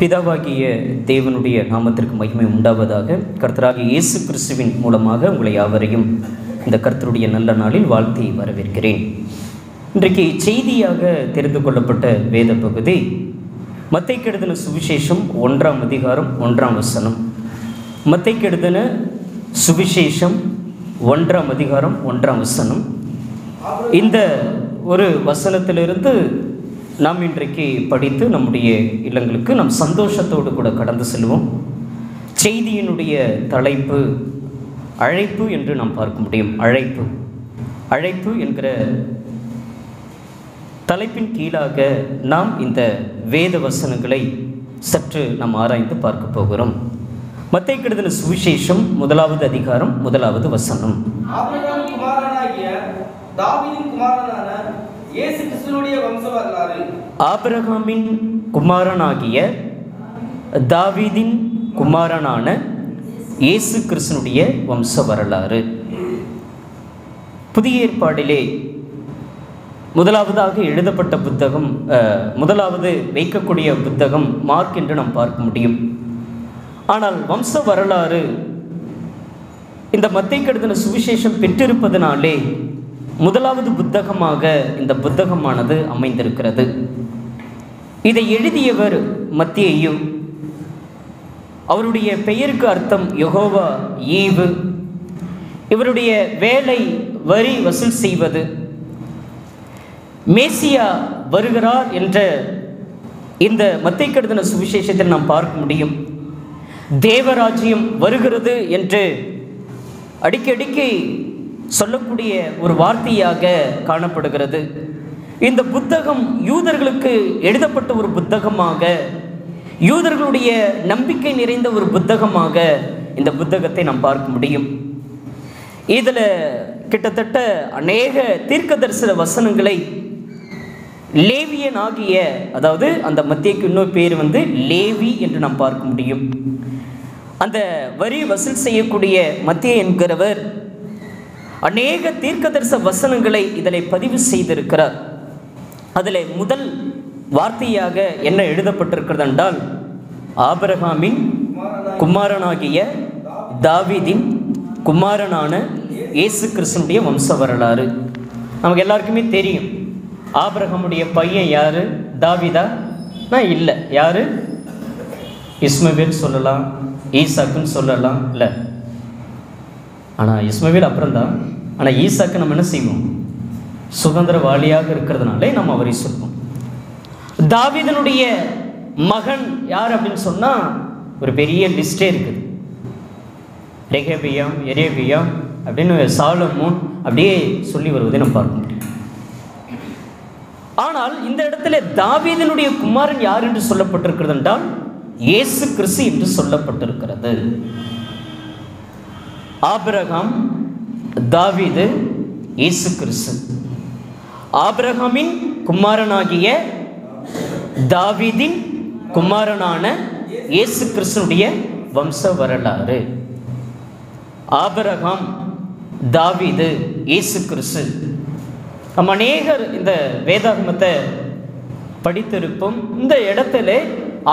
பிதாவாகிய தேவனுடைய நாமத்திற்கு மகிமை உண்டாவதாக கர்த்தராகிய இயேசு கிறிஸ்துவின் மூலமாக உங்களை யாவரையும் இந்த கர்த்தருடைய நல்ல நாளில் வாழ்த்தி வரவேற்கிறேன். இன்றைக்கு செய்தியாக தெரிந்து கொள்ளப்பட்ட வேத பகுதி மத்தை கெடுதன சுவிசேஷம் ஒன்றாம் அதிகாரம் ஒன்றாம் வசனம். மத்தை கெடுதன சுவிசேஷம் ஒன்றாம் அதிகாரம் ஒன்றாம் வசனம். இந்த ஒரு வசனத்திலிருந்து நாம் இன்றைக்கு படித்து நம்முடைய இல்லங்களுக்கு நம் சந்தோஷத்தோடு கூட கடந்து செல்வோம். செய்தியினுடைய தலைப்பு அழைப்பு என்று நாம் பார்க்க முடியும். அழைப்பு. அழைப்பு என்கிற தலைப்பின் கீழாக நாம் இந்த வேத வசனங்களை சற்று நாம் ஆராய்ந்து பார்க்க போகிறோம். மத்தை கெடுதல் சுவிசேஷம் முதலாவது அதிகாரம் முதலாவது வசனம். குமாரனாகிய தாவீதின் குமாரனான இயேசு கிறிஸ்துவனுடைய வம்ச வரலாறு. ஆபிரகாமின் குமாரனாகிய தாவீதின் குமாரனான இயேசு கிறிஸ்தனுடைய வம்ச வரலாறு. புதிய ஏற்பாடிலே முதலாவதாக எழுதப்பட்ட புத்தகம் முதலாவது வைக்கக்கூடிய புத்தகம் மார்க் என்று நாம் பார்க்க முடியும். ஆனால் வம்ச வரலாறு இந்த மத்தை கெடுதன சுவிசேஷம் பெற்றிருப்பதனாலே முதலாவது புத்தகமாக இந்த புத்தகமானது அமைந்திருக்கிறது. இதை எழுதியவர் மத்தியையு அவருடைய பெயருக்கு அர்த்தம் யகோவா ஈவு. இவருடைய வேலை வரி வசூல் செய்வது. மேசியா வருகிறார் என்ற இந்த மத்தை கடுதன சுவிசேஷத்தில் நாம் பார்க்க முடியும். தேவராஜ்யம் வருகிறது என்று அடிக்கடிக்கு சொல்லக்கூடிய ஒரு வார்த்தையாக காணப்படுகிறது. இந்த புத்தகம் யூதர்களுக்கு எழுதப்பட்ட ஒரு புத்தகமாக யூதர்களுடைய நம்பிக்கை நிறைந்த ஒரு புத்தகமாக இந்த புத்தகத்தை நாம் பார்க்க முடியும். இதில் கிட்டத்தட்ட அநேக தீர்க்கதரிசன வசனங்களை லேவியன் ஆகிய அதாவது அந்த மத்தியக்கு இன்னொரு பேர் வந்து லேவி என்று நாம் பார்க்க முடியும். அந்த வரி வசூல் செய்யக்கூடிய மத்திய என்கிறவர் அநேக தீர்க்கதரிச வசனங்களை இதில் பதிவு செய்திருக்கிறார். அதில் முதல் வார்த்தையாக என்ன எழுதப்பட்டிருக்கிறது என்றால் ஆபரகாமின் குமாரனாகிய தாவிதின் குமாரனான இயேசு கிறிஸ்தனுடைய வம்ச வரலாறு நமக்கு எல்லாருக்குமே தெரியும். ஆபரகமுடைய பையன் யாரு? தாவிதா? நான் இல்லை. யாரு? இஸ்மவேல் சொல்லலாம் ஈசாக்குன்னு சொல்லலாம் இல்லை. ஆனால் இஸ்மவேல் அப்புறம்தான். ஆனால் ஈசாக்கு நம்ம என்ன செய்வோம்? சுதந்திரவாளியாக இருக்கிறதுனாலே நம்ம அவரை சொல்வோம். தாவீதனுடைய மகன் யார் அப்படின்னு சொன்னால் ஒரு பெரிய லிஸ்டே இருக்குது. ரெகேபியம் எரேபியாம் அப்படின்னு சாலமோன் அப்படியே சொல்லி வருவதை நம்ம பார்க்க முடியும். ஆனால் இந்த இடத்துல தாவீதனுடைய குமாரன் யார் என்று சொல்லப்பட்டிருக்கிறது என்றால் இயேசு கிறிஸ்து என்று சொல்லப்பட்டிருக்கிறது. ஆபிரகாம் தாவீது இயேசு கிறிஸ்து ஆபிரகாமின் குமாரனாகிய தாவிதின் குமாரனான இயேசு கிறிஸ்துனுடைய வம்ச வரலாறு. ஆபரகம் தாவீது இயேசு கிறிஸ்து நம்ம அநேகர் இந்த வேதாகமத்தை படித்திருப்போம். இந்த இடத்துல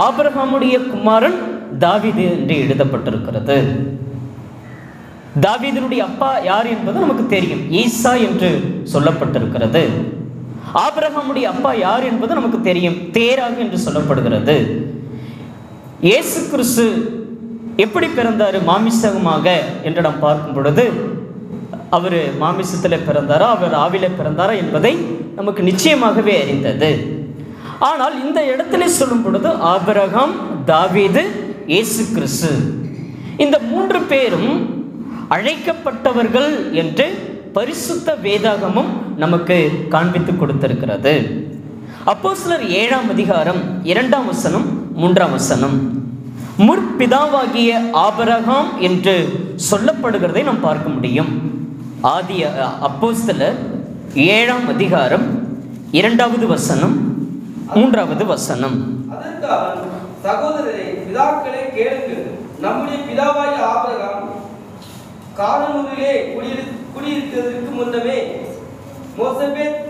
ஆபரகமுடைய குமாரன் தாவிது என்று எழுதப்பட்டிருக்கிறது. தாவீதனுடைய அப்பா யார் என்பது நமக்கு தெரியும். ஈசா என்று சொல்லப்பட்டிருக்கிறது. ஆபிரகமுடைய அப்பா யார் என்பது நமக்கு தெரியும். தேராக என்று சொல்லப்படுகிறது. இயேசு கிறிஸ்து எப்படி பிறந்தார்? மாமிசகமாக என்று நாம் பார்க்கும் பொழுது அவர் மாமிசத்தில் பிறந்தாரா? அவர் ஆவில பிறந்தாரா என்பதை நமக்கு நிச்சயமாகவே அறிந்தது. ஆனால் இந்த இடத்துல சொல்லும் பொழுது ஆபிரகாம் தாவீது இயேசு கிறிஸ்து. இந்த மூன்று பேரும் அழைக்கப்பட்டவர்கள் என்று பரிசுத்த வேதாகமும் நமக்கு காண்பித்து கொடுத்திருக்கிறது. அப்போ சிலர் ஏழாம் அதிகாரம் இரண்டாம் வசனம் மூன்றாம் வசனம். முற்பிதாவாகிய ஆபரகாம் என்று சொல்லப்படுகிறதை நாம் பார்க்க முடியும். ஆதி சிலர் ஏழாம் அதிகாரம் இரண்டாவது வசனம் மூன்றாவது வசனம். சகோதரரை பிதாக்களை கேளுங்கள். நம்முடைய பிதாவாகிய ஆபிரகாம் காலனூரிலே குடியிரு முன்னமே மோசபேத்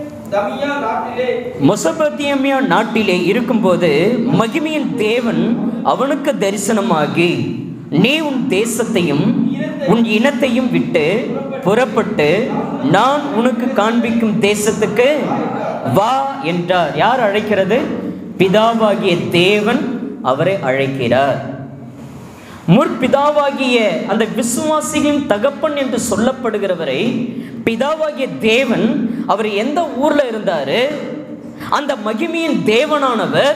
மொசபத்தியமியா நாட்டிலே இருக்கும்போது மகிமையின் தேவன் அவனுக்கு தரிசனமாகி நீ உன் தேசத்தையும் உன் இனத்தையும் விட்டு புறப்பட்டு நான் உனக்கு காண்பிக்கும் தேசத்துக்கு வா என்றார். யார் அழைக்கிறது? பிதாவாகிய தேவன் அவரை அழைக்கிறார். முற்பிதாவாகிய அந்த விசுவாசியின் தகப்பன் என்று சொல்லப்படுகிறவரை பிதாவாகிய தேவன் அவர் எந்த ஊர்ல இருந்தாரு? அந்த மகிமையின் தேவனானவர்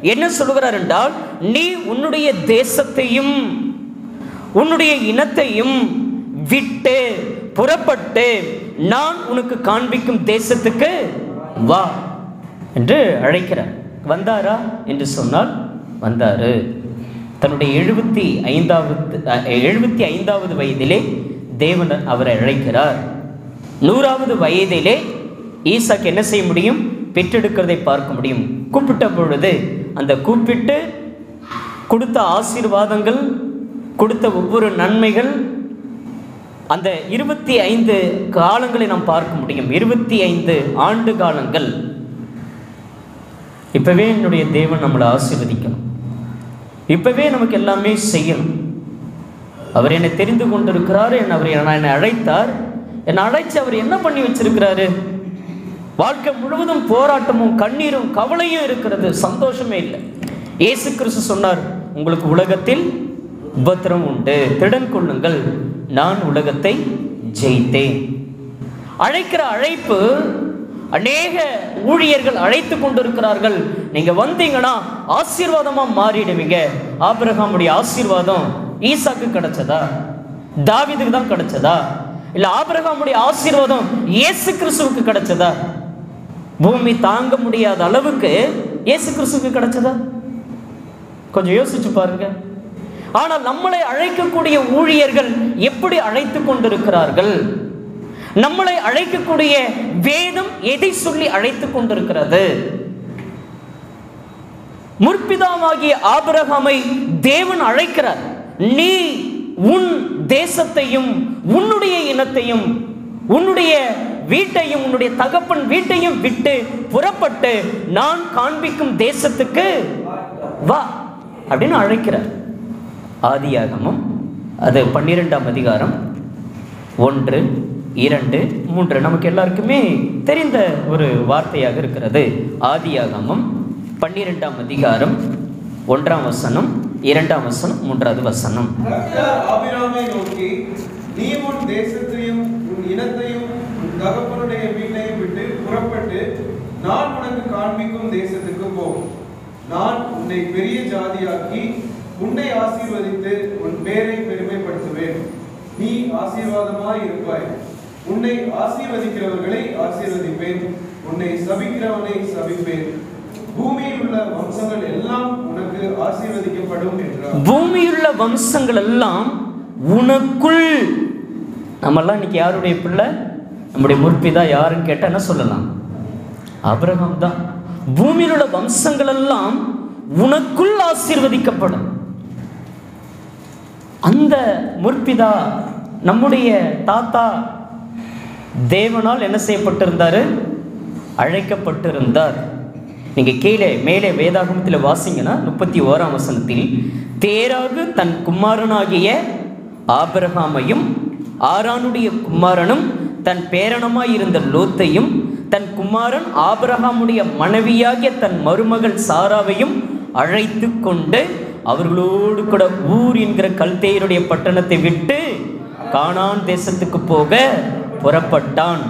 என்ன சொல்கிறார் என்றால் நீ உன்னுடைய தேசத்தையும் உன்னுடைய இனத்தையும் விட்டு புறப்பட்டு நான் உனக்கு காண்பிக்கும் தேசத்துக்கு வா என்று அழைக்கிறார். வந்தாரா? என்று சொன்னால் வந்தாரு. தன்னுடைய எழுபத்தி ஐந்தாவது எழுபத்தி ஐந்தாவது வயதிலே தேவன் அவரை அழைக்கிறார். நூறாவது வயதிலே ஈசாக்கு என்ன செய்ய முடியும்? பெற்றெடுக்கிறதை பார்க்க முடியும். கூப்பிட்ட பொழுது அந்த கூப்பிட்டு கொடுத்த ஆசீர்வாதங்கள் கொடுத்த ஒவ்வொரு நன்மைகள் அந்த இருபத்தி ஐந்து காலங்களை நாம் பார்க்க முடியும். இருபத்தி ஐந்து ஆண்டு காலங்கள். இப்பவே என்னுடைய தேவன் நம்மளை ஆசீர்வதிக்கணும். இப்பவே நமக்கு எல்லாமே செய்யணும். அவர் என்னை தெரிந்து கொண்டிருக்கிறாரு என் அவர் என்னை என்னை அழைத்தார். என்னை அழைச்சி அவர் என்ன பண்ணி வச்சிருக்கிறாரு? வாழ்க்கை முழுவதும் போராட்டமும் கண்ணீரும் கவலையும் இருக்கிறது. சந்தோஷமே இல்லை. இயேசு கிறிஸ்து சொன்னார் உங்களுக்கு உலகத்தில் உபத்திரம் உண்டு. திடன் கொள்ளுங்கள். நான் உலகத்தை ஜெயித்தேன். அழைக்கிற அழைப்பு அநேக ஊழியர்கள் அழைத்து கொண்டிருக்கிறார்கள். நீங்க வந்தீங்கன்னா ஆசீர்வாதமா மாறிடுவீங்க. ஆபிரகாமுடைய ஆசீர்வாதம் ஈசாக்கு கிடைச்சதா? தாவிதுக்கு தான் கிடைச்சதா? இல்ல ஆபிரகாமுடைய ஆசீர்வாதம் இயேசு கிறிஸ்துவுக்கு கிடைச்சதா? பூமி தாங்க முடியாத அளவுக்கு இயேசு கிறிஸ்துவுக்கு கிடைச்சதா? கொஞ்சம் யோசிச்சு பாருங்க. ஆனால் நம்மளை அழைக்கக்கூடிய ஊழியர்கள் எப்படி அழைத்து கொண்டிருக்கிறார்கள்? நம்மளை அழைக்கக்கூடிய வேதம் எதை சொல்லி அழைத்து கொண்டிருக்கிறது? முற்பிதாவாகிய ஆபிரகாமை தேவன் அழைக்கிறார். நீ உன் தேசத்தையும் உன்னுடைய இனத்தையும் உன்னுடைய வீட்டையும் உன்னுடைய தகப்பன் வீட்டையும் விட்டு புறப்பட்டு நான் காண்பிக்கும் தேசத்துக்கு வா அப்படின்னு அழைக்கிறார். ஆதியாகமும் அது பன்னிரெண்டாம் அதிகாரம் ஒன்று இரண்டு மூன்று. நமக்கு எல்லாருக்குமே தெரிந்த ஒரு வார்த்தையாக இருக்கிறது. ஆதியாகமம் பன்னிரெண்டாம் அதிகாரம் ஒன்றாம் வசனம் இரண்டாம் வசனம் மூன்றாவது வசனம். நோக்கி நீ உன் தேசத்தையும் உன் இனத்தையும் உன் தகப்பனுடைய வீட்டையும் விட்டு புறப்பட்டு நான் உனக்கு காண்பிக்கும் தேசத்துக்கு போ. நான் உன்னை பெரிய ஜாதியாக்கி உன்னை ஆசீர்வதித்து உன் பேரை பெருமைப்படுத்துவேன். நீ ஆசீர்வாதமாய் இருப்பாய். உன்னை ஆசீர்வதிக்கிறவர்களை ஆசீர்வதிப்பேன். உன்னை சபிக்கிறவனை சபிப்பேன். பூமியில் வம்சங்கள் எல்லாம் உனக்கு ஆசீர்வதிக்கப்படும் என்றார். பூமியுள்ள வம்சங்கள் எல்லாம் உனக்குள். நம்மெல்லாம் இன்னைக்கு யாருடைய பிள்ளை? நம்முடைய முற்பிதா யாருன்னு கேட்டா என்ன சொல்லலாம்? அபிரகம் தான். பூமியில் உள்ள வம்சங்கள் எல்லாம் உனக்குள் ஆசீர்வதிக்கப்படும். அந்த முற்பிதா நம்முடைய தாத்தா தேவனால் என்ன செய்யப்பட்டிருந்தாரு? அழைக்கப்பட்டிருந்தார். நீங்கள் கீழே மேலே வேதாகமத்தில் வாசிங்கன்னா முப்பத்தி ஓராம் வசனத்தில் தேராக தன் குமாரனாகிய ஆபிரகாமையும் ஆரானுடைய குமாரனும் தன் பேரனமாய் இருந்த லோத்தையும் தன் குமாரன் ஆபிரகாமுடைய மனைவியாகிய தன் மருமகள் சாராவையும் அழைத்து கொண்டு அவர்களோடு கூட ஊர் என்கிற கல்தேயருடைய பட்டணத்தை விட்டு காணான் தேசத்துக்கு போக புறப்பட்டான்.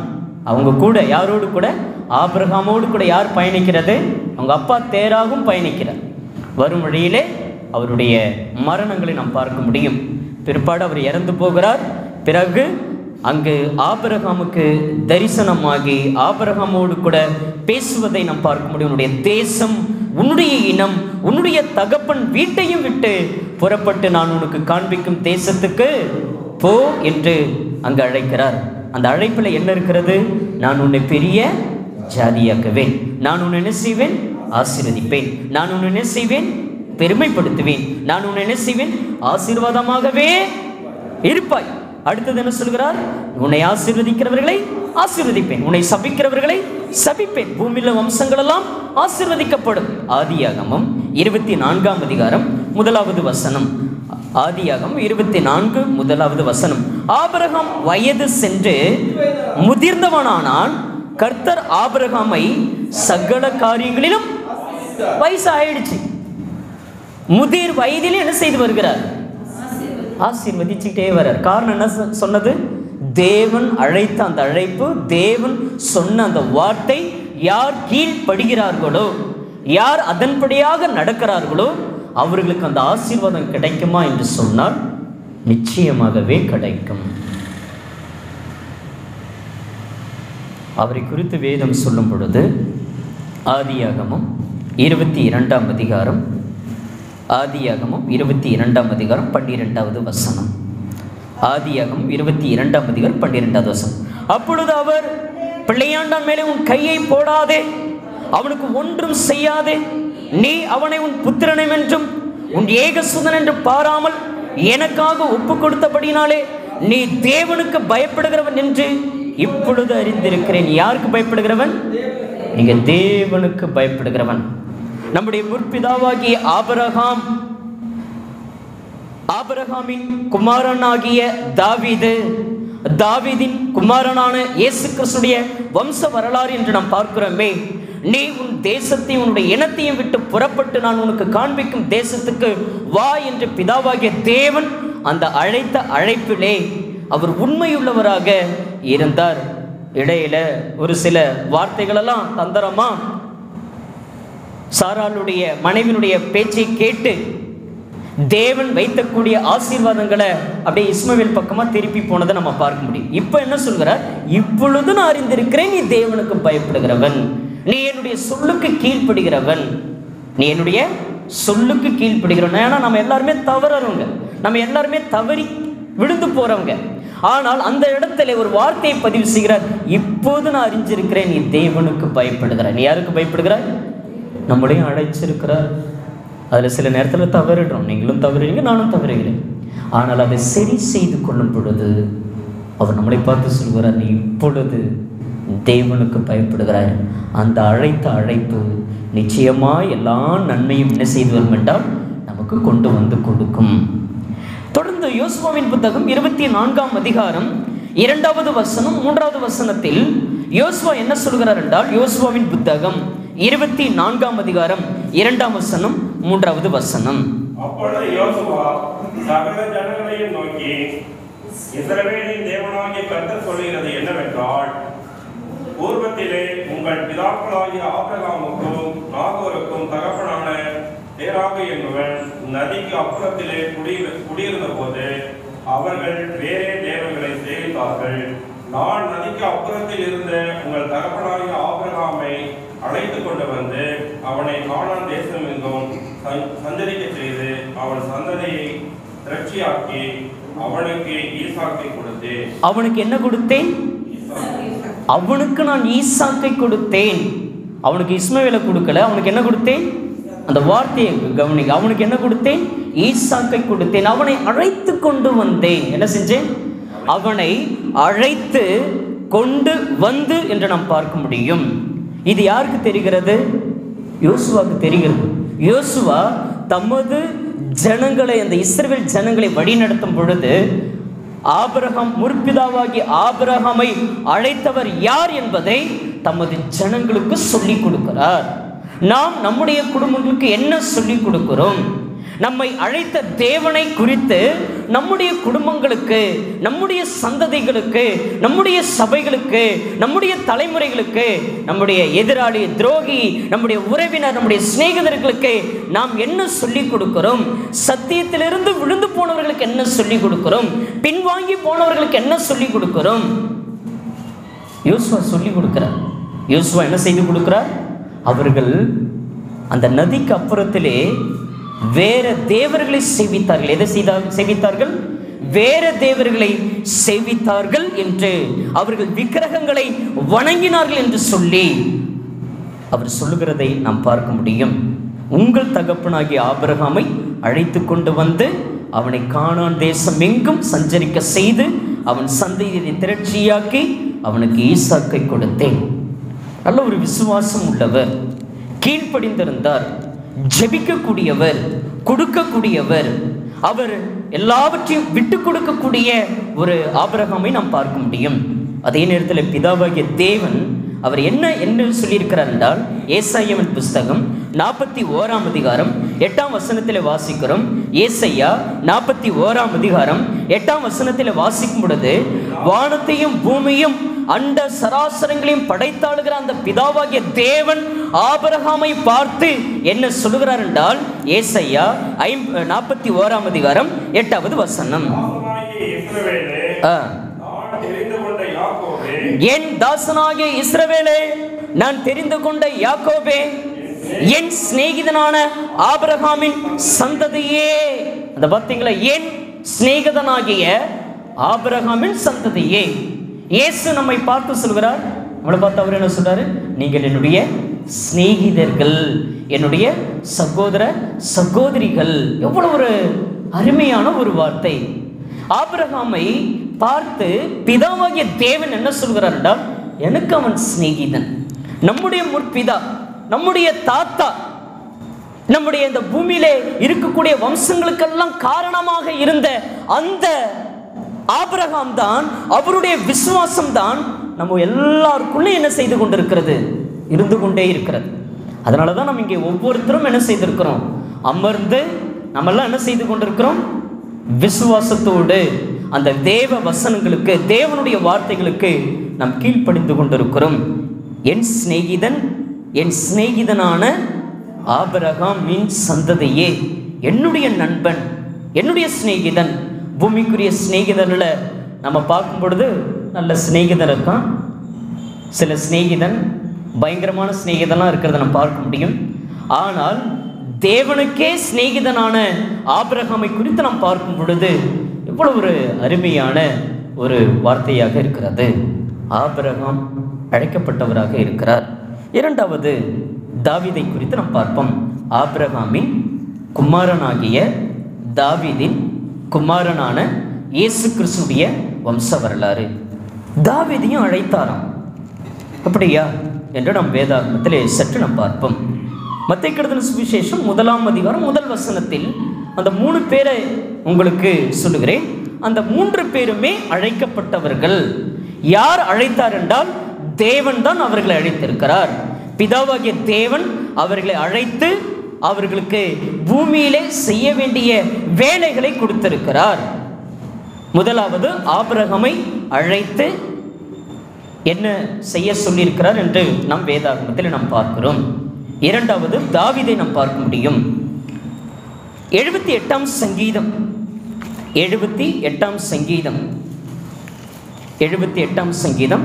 அவங்க கூட யாரோடு கூட? ஆபிரகாமோடு கூட யார் பயணிக்கிறது? அவங்க அப்பா தேராகும் பயணிக்கிறார். வரும் வழியிலே அவருடைய மரணங்களை நாம் பார்க்க முடியும். பிற்பாடு அவர் இறந்து போகிறார். பிறகு அங்கு ஆபரகாமுக்கு தரிசனமாகி ஆபரகாமோடு கூட பேசுவதை நாம் பார்க்க முடியும். உன்னுடைய தேசம் உன்னுடைய இனம் உன்னுடைய தகப்பன் வீட்டையும் விட்டு புறப்பட்டு நான் உனக்கு காண்பிக்கும் தேசத்துக்கு போ என்று அங்கு அழைக்கிறார். அந்த அழைப்பில் என்ன இருக்கிறது? நான் உன்னை பெரிய ஜாதியாக்குவேன். நான் உன்னை என்ன செய்வேன்? ஆசீர்வதிப்பேன். நான் உன்னை என்ன செய்வேன்? பெருமைப்படுத்துவேன். நான் உன்னை என்ன செய்வேன்? ஆசீர்வாதமாகவே இருப்பாய். அடுத்தது என்ன சொல்கிறார்? உன்னை ஆசீர்வதிக்கிறவர்களை ஆசீர்வதிப்பேன். உன்னை சபிக்கிறவர்களை சபிப்பேன். பூமியில் வம்சங்கள் எல்லாம் ஆசீர்வதிக்கப்படும். ஆதியாகமம் இருபத்தி நான்காம் அதிகாரம் முதலாவது வசனம். ஆதியாகம் இருபத்தி நான்கு முதலாவது வசனம். ஆபரகம் வயது சென்று முதிர்ந்தவனானான் கர்த்தர் ஆபரகாமை சகல காரியங்களிலும் வயசு ஆயிடுச்சு முதிர் வயதில் என்ன செய்து வருகிறார்? ஆசீர்வதிச்சுக்கிட்டே வர்றார் காரணம் என்ன சொ- சொன்னது? தேவன் அழைத்த அந்த அழைப்பு தேவன் சொன்ன அந்த வார்த்தை யார் கீழ்ப்படுகிறார்களோ யார் அதன்படியாக நடக்கிறார்களோ அவர்களுக்கு அந்த ஆசீர்வாதம் கிடைக்குமா என்று சொன்னால் நிச்சயமாகவே கிடைக்கும். அவரை குறித்து வேதம் சொல்லும் பொழுது ஆதியாகமும் இருபத்தி இரண்டாம் அதிகாரம் ஆதியாகமும் இருபத்தி இரண்டாம் அதிகாரம் பன்னிரெண்டாவது வசனம். ஆதியாகமும் இருபத்தி இரண்டாம் அதிகாரம் பன்னிரெண்டாவது வசனம். அப்பொழுது அவர் பிள்ளையாண்டான் மேலே உன் கையை போடாதே அவனுக்கு ஒன்றும் செய்யாதே நீ அவனை உன் புத்திரனை என்றும் உன் ஏகசுதன் என்று பாராமல் எனக்காக ஒப்பு கொடுத்தபடினாலே நீ தேவனுக்கு பயப்படுகிறவன் என்று இப்பொழுது அறிந்திருக்கிறேன். யாருக்கு பயப்படுகிறவன்? நீங்க தேவனுக்கு பயப்படுகிறவன். நம்முடைய முற்பிதாவாகிய ஆபரகாம் ஆபரகாமின் குமாரனாகிய தாவீது தாவீதின் குமாரனான இயேசு கிறிஸ்துடைய வம்ச வரலாறு என்று நாம் பார்க்கிறோமே. நீ உன் தேசத்தையும் உன்னுடைய இனத்தையும் விட்டு புறப்பட்டு நான் உனக்கு காண்பிக்கும் தேசத்துக்கு வா என்று பிதாவாகிய தேவன் அந்த அழைத்த அழைப்பிலே அவர் உண்மையுள்ளவராக இருந்தார். இடையில ஒரு சில வார்த்தைகளெல்லாம் தந்திரமா? சாராளுடைய மனைவினுடைய பேச்சை கேட்டு தேவன் வைத்தக்கூடிய ஆசீர்வாதங்களை அப்படியே இஸ்மவேல் பக்கமா திருப்பி போனதை நம்ம பார்க்க முடியும். இப்போ என்ன சொல்கிறார்? இப்பொழுது நான் அறிந்திருக்கிறேன் நீ தேவனுக்கு பயப்படுகிறவன். நீ என்னுடைய சொல்லுக்கு கீழ்ப்படுகிறவன். நீ என்னுடைய சொல்லுக்கு கீழ்ப்படுகிறவன். ஏன்னா நம்ம எல்லாருமே தவறவங்க. நம்ம எல்லாருமே தவறி விழுந்து போறவங்க. ஆனால் அந்த இடத்துல ஒரு வார்த்தையை பதிவு செய்கிறார். இப்போது நான் அறிஞ்சிருக்கிறேன் நீ தேவனுக்கு பயப்படுகிறாய் நீ யாருக்கு பயப்படுகிறாய்? நம்மளையும் அழைச்சிருக்கிறார். அதில் சில நேரத்தில் தவறிடுறோம். நீங்களும் தவறுறீங்க நானும் தவறுகிறேன். ஆனால் அதை சரி செய்து கொள்ளும் பொழுது அவர் நம்மளை பார்த்து சொல்கிறார் நீ இப்பொழுது தேவனுக்கு பயப்படுகிறாய் அந்த அழைத்த அழைப்பு நிச்சயமாக எல்லா நன்மையும் என்ன செய்து வரும் என்றால் நமக்கு கொண்டு வந்து கொடுக்கும். தொடர்ந்து யோசுவாவின் புத்தகம் இருபத்தி நான்காம் அதிகாரம் இரண்டாவது வசனம் மூன்றாவது வசனத்தில் யோசுவா என்ன சொல்கிறார் என்றால் யோசுவாவின் புத்தகம் இருபத்தி நான்காம் அதிகாரம் இரண்டாம் வசனம் மூன்றாவது வசனம். நோக்கி இஸ்ரவேலின் தேவனாகிய கர்த்தர் சொல்லுகிறது என்னவென்றால் பூர்வத்திலே உங்கள் பிதாக்களாகிய ஆபிரகாமுக்கும் நாகோருக்கும் தகப்பனான தேராக என்பவன் நதிக்கு அப்புறத்திலே குடியிரு குடியிருந்த போது அவர்கள் வேறே தேவர்களை சேவித்தார்கள். நான் நதிக்கு அப்புறத்தில் இருந்த உங்கள் தகப்பனாகிய ஆபிரகாமை அழைத்து கொண்டு வந்து அவனை காணான் தேசம் எங்கும் சஞ்- சஞ்சரிக்கச் செய்து அவன் சந்ததியை திரட்சியாக்கி அவனுக்கு ஈசாக்கை கொடுத்தேன். அவனுக்கு என்ன கொடுத்தேன்? அவனுக்கு நான் ஈசாக்கை கொடுத்தேன். அவனுக்கு இஸ்மவேலை கொடுக்கல. அவனுக்கு என்ன கொடுத்தேன்? அந்த வார்த்தையை கவனிக்க அவனுக்கு என்ன கொடுத்தேன்? ஈசாக்கை கொடுத்தேன். அவனை அழைத்து கொண்டு வந்தேன். என்ன செஞ்சேன்? அவனை அழைத்து கொண்டு வந்து என்று நாம் பார்க்க முடியும். இது யாருக்கு தெரிகிறது? யோசுவாக்கு தெரிகிறது. யோசுவா தமது ஜனங்களை அந்த இஸ்ரவேல் ஜனங்களை வழிநடத்தும் பொழுது ஆபரகம் முற்பிதாவாகி ஆபரகமை அழைத்தவர் யார் என்பதை தமது ஜனங்களுக்கு சொல்லிக் கொடுக்கிறார். நாம் நம்முடைய குடும்பங்களுக்கு என்ன சொல்லிக் கொடுக்கிறோம்? நம்மை அழைத்த தேவனை குறித்து நம்முடைய குடும்பங்களுக்கு நம்முடைய சந்ததிகளுக்கு நம்முடைய சபைகளுக்கு நம்முடைய தலைமுறைகளுக்கு நம்முடைய எதிராளி துரோகி நம்முடைய உறவினர் நம்முடைய சிநேகிதர்களுக்கு நாம் என்ன சொல்லிக் கொடுக்கிறோம்? சத்தியத்திலிருந்து விழுந்து போனவர்களுக்கு என்ன சொல்லிக் கொடுக்கிறோம்? பின்வாங்கி போனவர்களுக்கு என்ன சொல்லிக் கொடுக்கிறோம்? யோசுவா சொல்லிக் கொடுக்கிறார். யோசுவா என்ன செய்து கொடுக்கிறார்? அவர்கள் அந்த நதிக்கு அப்புறத்திலே வேற தேவர்களை செவித்தார்கள். எதை செய்தார் செவித்தார்கள்? வேற தேவர்களை செவித்தார்கள் என்று அவர்கள் விக்கிரகங்களை வணங்கினார்கள் என்று சொல்லி அவர் சொல்லுகிறதை நாம் பார்க்க முடியும். உங்கள் தகப்பனாகிய ஆபிரகாமை அழைத்து கொண்டு வந்து அவனை காணான் தேசம் எங்கும் சஞ்சரிக்க செய்து அவன் சந்தையை திரட்சியாக்கி அவனுக்கு ஈசாக்கை கொடுத்தேன். நல்ல ஒரு விசுவாசம் உள்ளவர். கீழ்ப்படிந்திருந்தார். ஜெபிக்கக்கூடியவர் கொடுக்கக்கூடியவர் அவர் எல்லாவற்றையும் விட்டு கொடுக்கக்கூடிய ஒரு ஆபரகமை நாம் பார்க்க முடியும். அதே நேரத்தில் பிதாவாகிய தேவன் அவர் என்ன என்ன சொல்லியிருக்கிறார் என்றால் ஏசாயவன் புஸ்தகம் நாற்பத்தி ஓராம் அதிகாரம் எட்டாம் வசனத்தில் வாசிக்கிறோம். ஏசையா நாற்பத்தி ஓராம் அதிகாரம் எட்டாம் வசனத்தில் வாசிக்கும் பொழுது வானத்தையும் பூமியும் அண்ட சராசரங்களையும் படைத்தாளுகிற அந்த பிதாவாகிய தேவன் ஆபரகாமை பார்த்து என்ன சொல்லுகிறார் என்றால் ஏசையா ஐம் நாற்பத்தி ஓராம் அதிகாரம் எட்டாவது வசனம். என் தாசனாகிய இஸ்ரவேலே நான் தெரிந்து கொண்ட யாக்கோபே என் சிநேகிதனான ஆபிரகாமின் சந்ததியே. அந்த பார்த்தீங்களா என் சிநேகிதனாகிய ஆபிரகாமின் சந்ததியே. இயேசு நம்மை பார்த்து சொல்கிறார். நம்மளை பார்த்து அவர் என்ன சொல்றாரு? நீங்கள் என்னுடைய சிநேகிதர்கள் என்னுடைய சகோதர சகோதரிகள். எவ்வளவு ஒரு அருமையான ஒரு வார்த்தை. ஆபிரகாமை பார்த்து பிதாவாகிய தேவன் என்ன சொல்கிறார்டா எனக்கு அவன் சிநேகிதன். நம்முடைய முற்பிதா நம்முடைய தாத்தா நம்முடைய இந்த பூமியிலே இருக்கக்கூடிய வம்சங்களுக்கெல்லாம் காரணமாக இருந்த அந்த ஆபிரகாம் தான் அவருடைய விசுவாசம் தான் நம்ம எல்லாருக்குள்ளே என்ன செய்து கொண்டிருக்கிறது? இருந்து கொண்டே இருக்கிறது. அதனால தான் நம்ம இங்கே ஒவ்வொருத்தரும் என்ன செய்திருக்கிறோம்? அமர்ந்து நம்மெல்லாம் என்ன செய்து கொண்டிருக்கிறோம்? விசுவாசத்தோடு அந்த தேவ வசனங்களுக்கு தேவனுடைய வார்த்தைகளுக்கு நாம் கீழ்ப்படிந்து கொண்டிருக்கிறோம். என் சிநேகிதன் என் சிநேகிதனான ஆபிரகாமின் சந்ததியே என்னுடைய நண்பன் என்னுடைய சிநேகிதன் பூமிக்குரிய சிநேகிதனில் நம்ம பார்க்கும் பொழுது நல்ல சிநேகிதன் இருக்கான். சில சிநேகிதன் பயங்கரமான சிநேகிதெல்லாம் இருக்கிறத நம்ம பார்க்க முடியும். ஆனால் தேவனுக்கே சிநேகிதனான ஆபிரகாமை குறித்து நாம் பார்க்கும் பொழுது இவ்வளவு ஒரு அருமையான ஒரு வார்த்தையாக இருக்கிறது. ஆபிரகாம் அழைக்கப்பட்டவராக இருக்கிறார். இரண்டாவது தாவிதை குறித்து நாம் பார்ப்போம். ஆபிரகாமின் குமாரனாகிய தாவிதின் குமாரனான இயேசு கிறிஸ்துடைய வம்ச வரலாறு தாவிதியும் அழைத்தாராம். அப்படியா? என்று நாம் வேதாகமத்திலே சற்று நாம் பார்ப்போம். மத்திய கருதல் சுவிசேஷம் முதலாம் அதிகாரம் முதல் வசனத்தில் அந்த மூணு பேரை உங்களுக்கு சொல்லுகிறேன். அந்த மூன்று பேருமே அழைக்கப்பட்டவர்கள். யார் அழைத்தார் என்றால் தேவன் தான் அவர்களை அழைத்திருக்கிறார். பிதாவாகிய தேவன் அவர்களை அழைத்து அவர்களுக்கு பூமியிலே செய்ய வேண்டிய வேலைகளை கொடுத்திருக்கிறார். முதலாவது ஆபிரகமை அழைத்து என்ன செய்ய சொல்லியிருக்கிறார் என்று நாம் வேதாகமத்தில் நாம் பார்க்கிறோம். இரண்டாவது தாவிதை நாம் பார்க்க முடியும். எழுபத்தி எட்டாம் சங்கீதம். எழுபத்தி எட்டாம் சங்கீதம். எழுபத்தி எட்டாம் சங்கீதம்.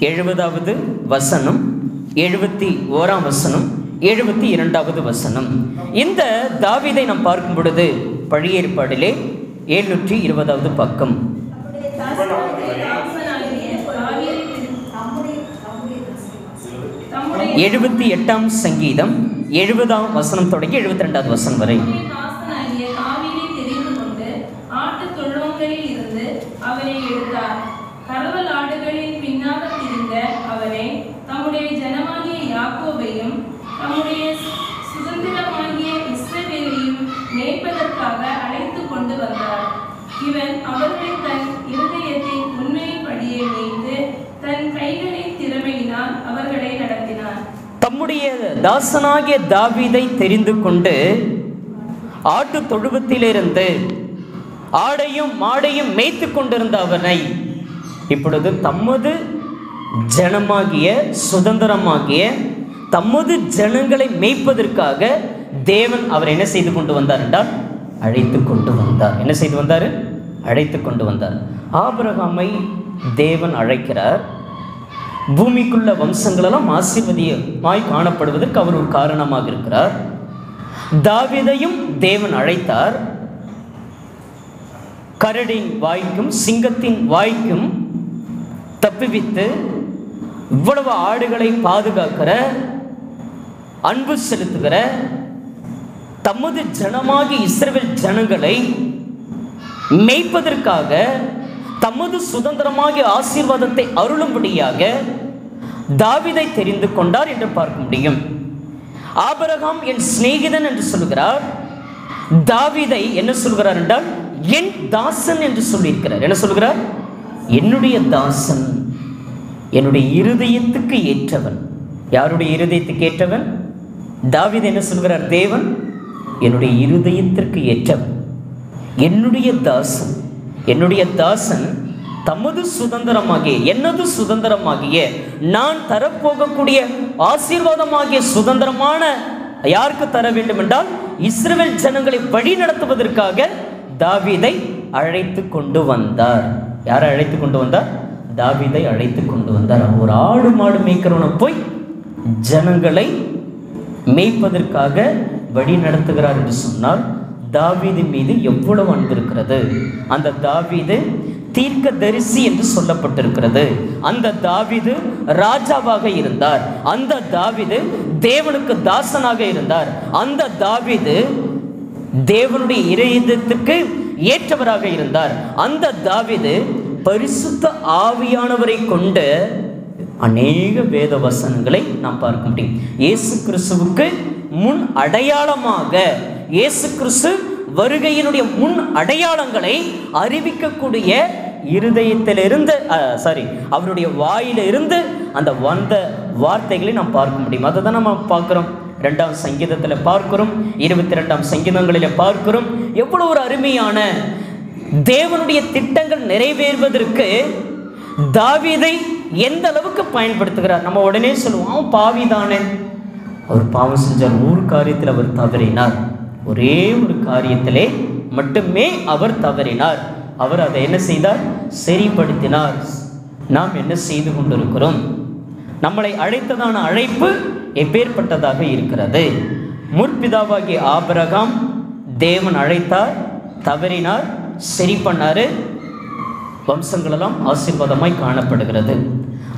எழுபதாவது வசனம். எழுபத்தி ஓராம் வசனம். எழுபத்தி இரண்டாவது வசனம். இந்த தாவிதை நாம் பார்க்கும் பொழுது பழைய ஏற்பாடிலே எழுநூற்றி இருபதாவது பக்கம். எழுபத்தி எட்டாம் சங்கீதம் எழுபதாம் வசனம் தொடங்கி எழுபத்தி ரெண்டாவது வசனம் வரை தாசனாகிய தாவீதை தெரிந்து கொண்டு ஆட்டுத் தொழுவங்களில் இருந்து அவனை எடுத்தார் கறவல் ஆடுகளின் பின்னாக திரிந்த அவனை தம்முடைய ஜனமாகிய யாக்கோபையும் தம்முடைய சுதந்திரமாகிய இஸ்ரவேலையும் மேய்ப்பதற்காக அழைத்து கொண்டு வந்தார் இவன் அவர்களை தன் இருதயத்தின் உண்மையின்படியே மேய்த்து தன் கைகளின் திறமையினால் அவர்களை நடத்தினார் தம்முடைய தாசனாகிய தாவிதை தெரிந்து கொண்டு ஆட்டு தொழுவத்திலிருந்து ஆடையும் மாடையும் மேய்த்து கொண்டிருந்த அவனை இப்பொழுது தமது ஜனமாகிய சுதந்திரமாகிய தமது ஜனங்களை மேய்ப்பதற்காக தேவன் அவர் என்ன செய்து கொண்டு வந்தார் என்றால் அழைத்து கொண்டு வந்தார். என்ன செய்து வந்தார்? அழைத்து கொண்டு வந்தார். ஆபிரகாமை தேவன் அழைக்கிறார். பூமிக்குள்ள வம்சங்களெல்லாம் ஆசீர்வதியமாய் காணப்படுவதற்கு அவர் ஒரு காரணமாக இருக்கிறார். தாவிதையும் தேவன் அழைத்தார். கரடின் வாய்க்கும் சிங்கத்தின் வாய்க்கும் தப்புவித்து இவ்வளவு ஆடுகளை பாதுகாக்கிற அன்பு செலுத்துகிற தமது ஜனமாகி இஸ்ரவேல் ஜனங்களை மேய்ப்பதற்காக தமது சுதந்திரமாகிய ஆசீர்வாதத்தை அருளும்படியாக தாவிதை தெரிந்து கொண்டார் என்று பார்க்க முடியும். ஆபரகாம் என் சிநேகிதன் என்று சொல்கிறார். தாவிதை என்ன சொல்கிறார் என்றால் என் தாசன் என்று சொல்லியிருக்கிறார். என்ன சொல்கிறார்? என்னுடைய தாசன் என்னுடைய இருதயத்துக்கு ஏற்றவன். யாருடைய இருதயத்துக்கு ஏற்றவன்? தாவித என்ன சொல்கிறார்? தேவன் என்னுடைய இருதயத்திற்கு ஏற்றவன். என்னுடைய தாசன். என்னுடைய தாசன் தமது சுதந்திரமாகிய என்னது சுதந்திரமாகிய நான் தரப்போகக்கூடிய ஆசீர்வாதமாகிய சுதந்திரமான யாருக்கு தர வேண்டும் என்றால் இஸ்ரேல் ஜனங்களை வழி நடத்துவதற்காக தாவிதை அழைத்து கொண்டு வந்தார். யாரை அழைத்து கொண்டு வந்தார்? தாவிதை அழைத்து கொண்டு வந்தார். ஒரு ஆடு மாடு மேய்க்கிறவனை போய் ஜனங்களை மேய்ப்பதற்காக வழி நடத்துகிறார் என்று சொன்னால் தாவீது மீது எவ்வளவு அன்பு இருக்கிறது? அந்த தாவீது தீர்க்க தரிசி என்று சொல்லப்பட்டிருக்கிறது. அந்த தாவிது ராஜாவாக இருந்தார். அந்த தாவிது தேவனுக்கு தாசனாக இருந்தார். அந்த தாவிது தேவனுடைய இறையத்திற்கு ஏற்றவராக இருந்தார். அந்த தாவிது பரிசுத்த ஆவியானவரை கொண்டு அநேக வேத வசனங்களை நாம் பார்க்க முடியும். இயேசு கிறிஸ்துவுக்கு முன் அடையாளமாக இயேசு கிறிஸ்து வருகையினுடைய முன் அடையாளங்களை அறிவிக்கக்கூடிய இருதயத்திலிருந்து சாரி அவருடைய வாயிலிருந்து அந்த வந்த வார்த்தைகளை நாம் பார்க்க முடியும். அதை தான் நம்ம பார்க்குறோம். ரெண்டாம் சங்கீதத்தில் பார்க்கிறோம். இருபத்தி ரெண்டாம் சங்கீதங்களில் பார்க்கிறோம். எவ்வளோ ஒரு அருமையான தேவனுடைய திட்டங்கள் நிறைவேறுவதற்கு தாவிதை எந்த அளவுக்கு பயன்படுத்துகிறார்? நம்ம உடனே சொல்லுவோம் பாவிதானே. அவர் பாவம் செஞ்சார் ஒரு காரியத்தில் அவர் தவறினார். ஒரே ஒரு காரியத்திலே மட்டுமே அவர் தவறினார். அவர் அதை என்ன செய்தார்? சரிப்படுத்தினார். நாம் என்ன செய்து கொண்டிருக்கிறோம்? நம்மளை அழைத்ததான அழைப்பு எப்பேற்பட்டதாக இருக்கிறது? முற்பிதாவாகிய ஆபரகாம் தேவன் அழைத்தார் தவறினார் சரி பண்ணாரு வம்சங்களெல்லாம் ஆசீர்வாதமாய் காணப்படுகிறது.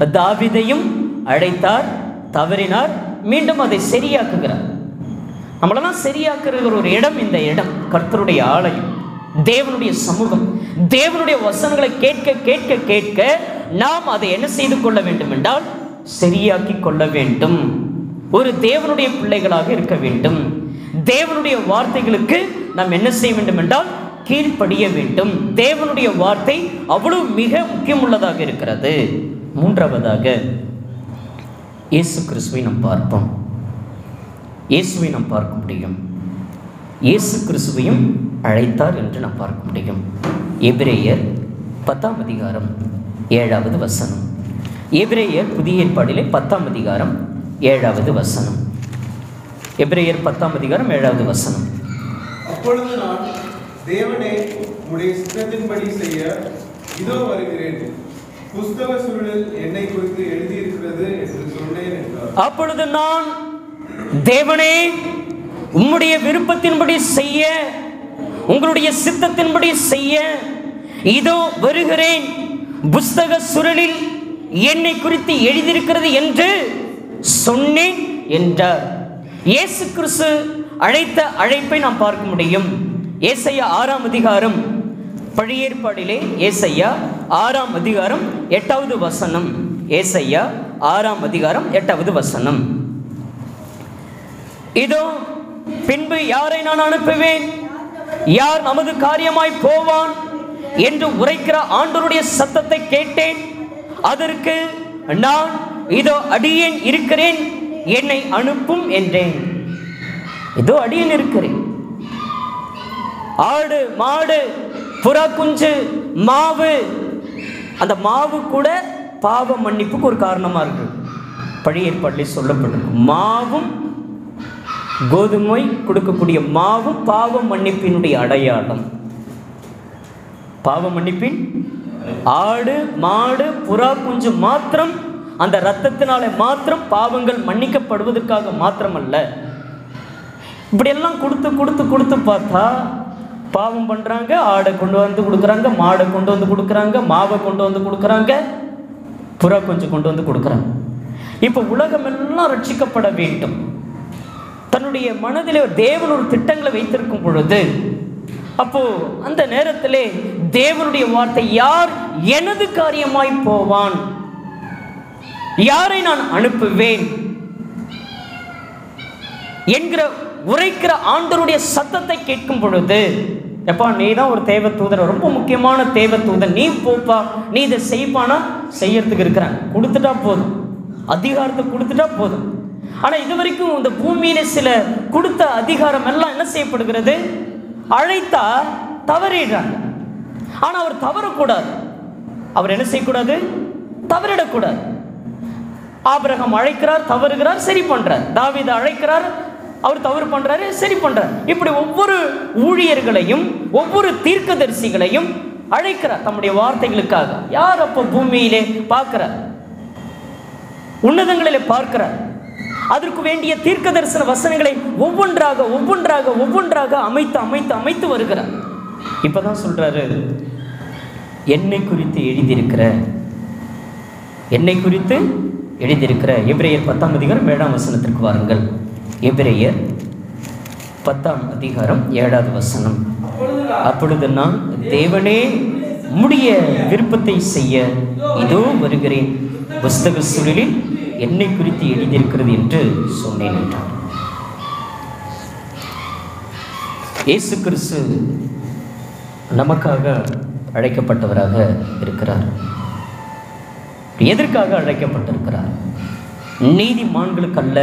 தாவிதையும் அழைத்தார் தவறினார் மீண்டும் அதை சரியாக்குகிறார். நம்மளெல்லாம் சரியாக்குற ஒரு இடம் இந்த இடம். கர்த்தருடைய ஆலயம் தேவனுடைய சமூகம் தேவனுடைய வசனங்களை கேட்க கேட்க கேட்க நாம் அதை என்ன செய்து கொள்ள வேண்டும் என்றால் சரியாக்கி கொள்ள வேண்டும். ஒரு தேவனுடைய பிள்ளைகளாக இருக்க வேண்டும். தேவனுடைய வார்த்தைகளுக்கு நாம் என்ன செய்ய வேண்டும் என்றால் கீழ்ப்படிய வேண்டும். தேவனுடைய வார்த்தை அவ்வளவு மிக முக்கியமுள்ளதாக இருக்கிறது. மூன்றாவதாக இயேசு கிறிஸ்துவை நாம் பார்ப்போம். இயேசுவை நாம் பார்க்க முடியும். இயேசு கிறிஸ்துவையும் அழைத்தார் என்று நாம் பார்க்க முடியும். எபிரேயர் பத்தாம் அதிகாரம் ஏழாவது வசனம். எபிரேயர் புதிய ஏற்பாடிலே பத்தாம் அதிகாரம் ஏழாவது வசனம். எபிரேயர் பத்தாம் அதிகாரம் ஏழாவது வசனம். அப்பொழுது நான் தேவனே உடைய சித்தத்தின்படி செய்ய இதோ வருகிறேன். புஸ்தக சுருளில் என்னை குறித்து எழுதியிருக்கிறது என்று சொன்னேன் என்றார். அப்பொழுது நான் தேவனே உம்முடைய விருப்பத்தின்படி செய்ய உங்களுடைய சித்தத்தின்படி செய்ய இதோ வருகிறேன். புஸ்தக சுருளில் என்னை குறித்து எழுதியிருக்கிறது என்று சொன்னேன் என்றார். இயேசு கிறிஸ்து அழைத்த அழைப்பை நாம் பார்க்க முடியும். ஏசையா ஆறாம் அதிகாரம் பழையேற்பாடிலே ஏசையா ஆறாம் அதிகாரம் எட்டாவது வசனம். ஏசையா ஆறாம் அதிகாரம் எட்டாவது வசனம். இதோ பின்பு யாரை நான் அனுப்புவேன்? யார் நமது காரியமாய் போவான் என்று உரைக்கிற ஆண்டவருடைய சத்தத்தை கேட்டேன். அதற்கு நான் இதோ அடியேன் இருக்கிறேன் என்னை அனுப்பும் என்றேன். இதோ அடியேன் இருக்கிறேன். ஆடு மாடு புறா குஞ்சு மாவு அந்த மாவு கூட பாவ மன்னிப்புக்கு ஒரு காரணமாக இருக்கு. பழைய ஏற்பாட்டில் சொல்லப்பட்டிருக்கு. மாவும் கோதுமை கொடுக்கக்கூடிய மாவும் பாவ மன்னிப்பினுடைய அடையாளம். பாவ மன்னிப்பின் ஆடு மாடு புறா குஞ்சு மாத்திரம் அந்த இரத்தத்தினாலே மாத்திரம் பாவங்கள் மன்னிக்கப்படுவதற்காக மாத்திரமல்ல. இப்படியெல்லாம் கொடுத்து கொடுத்து கொடுத்து பார்த்தா பாவம் பண்ணுறாங்க ஆடை கொண்டு வந்து கொடுக்குறாங்க மாடை கொண்டு வந்து கொடுக்குறாங்க மாவை கொண்டு வந்து கொடுக்குறாங்க புறா கொஞ்சம் கொண்டு வந்து கொடுக்குறாங்க. இப்போ உலகம் எல்லாம் ரட்சிக்கப்பட வேண்டும். தன்னுடைய மனதில் தேவன் ஒரு திட்டங்களை வைத்திருக்கும் பொழுது அப்போ அந்த நேரத்திலே தேவனுடைய வார்த்தை யார் எனது காரியமாய் போவான்? யாரை நான் அனுப்புவேன்? என்கிற உரைக்கிற ஆண்டருடைய சத்தத்தை கேட்கும் பொழுது எப்பா நீ தான் ஒரு தேவ தூதர் ரொம்ப முக்கியமான தேவ தூதர் நீ போப்பா நீ இதை செய்ப்பானா? செய்யறதுக்கு இருக்கிறான். கொடுத்துட்டா போதும். அதிகாரத்தை கொடுத்துட்டா போதும். ஆனால் இது வரைக்கும் இந்த பூமியில் சில கொடுத்த அதிகாரம் எல்லாம் என்ன செய்யப்படுகிறது? அழைத்தா தவறிடுறாங்க. ஆனால் அவர் தவறக்கூடாது. அவர் என்ன செய்யக்கூடாது? தவறிடக்கூடாது. ஆபிரகம் அழைக்கிறார் தவறுகிறார் சரி பண்ணுறார் தாவித அழைக்கிறார் அவர் தவறு பண்ணுறாரு சரி பண்ணுறார் இப்படி ஒவ்வொரு ஊழியர்களையும் ஒவ்வொரு தீர்க்கதரிசிகளையும் அழைக்கிறார் தம்முடைய வார்த்தைகளுக்காக. யார் அப்போ பூமியிலே பார்க்கிறார்? உன்னதங்களிலே பார்க்கிறார். அதற்கு வேண்டிய தீர்க்க தரிசன வசனங்களை ஒவ்வொன்றாக ஒவ்வொன்றாக ஒவ்வொன்றாக அமைத்து அமைத்து அமைத்து வருகிறார். இப்பதான் சொல்றாரு என்னை குறித்து எழுதியிருக்கிற என்னை குறித்து எழுதியிருக்கிற எபிரேயர் பத்தாம் அதிகாரம் ஏழாம் வசனத்திற்கு வாருங்கள். எபிரேயர் பத்தாம் அதிகாரம் ஏழாவது வசனம். அப்பொழுது நான் தேவனே முடிய விருப்பத்தை செய்ய இதோ வருகிறேன். புஸ்தக சூழலில் என்னை குறித்து எழுதியிருக்கிறது என்று சொன்னேன் என்றார். இயேசு கிறிஸ்து நமக்காக அழைக்கப்பட்டவராக இருக்கிறார். எதற்காக அழைக்கப்பட்டிருக்கிறார்? நீதிமான்களுக்கல்ல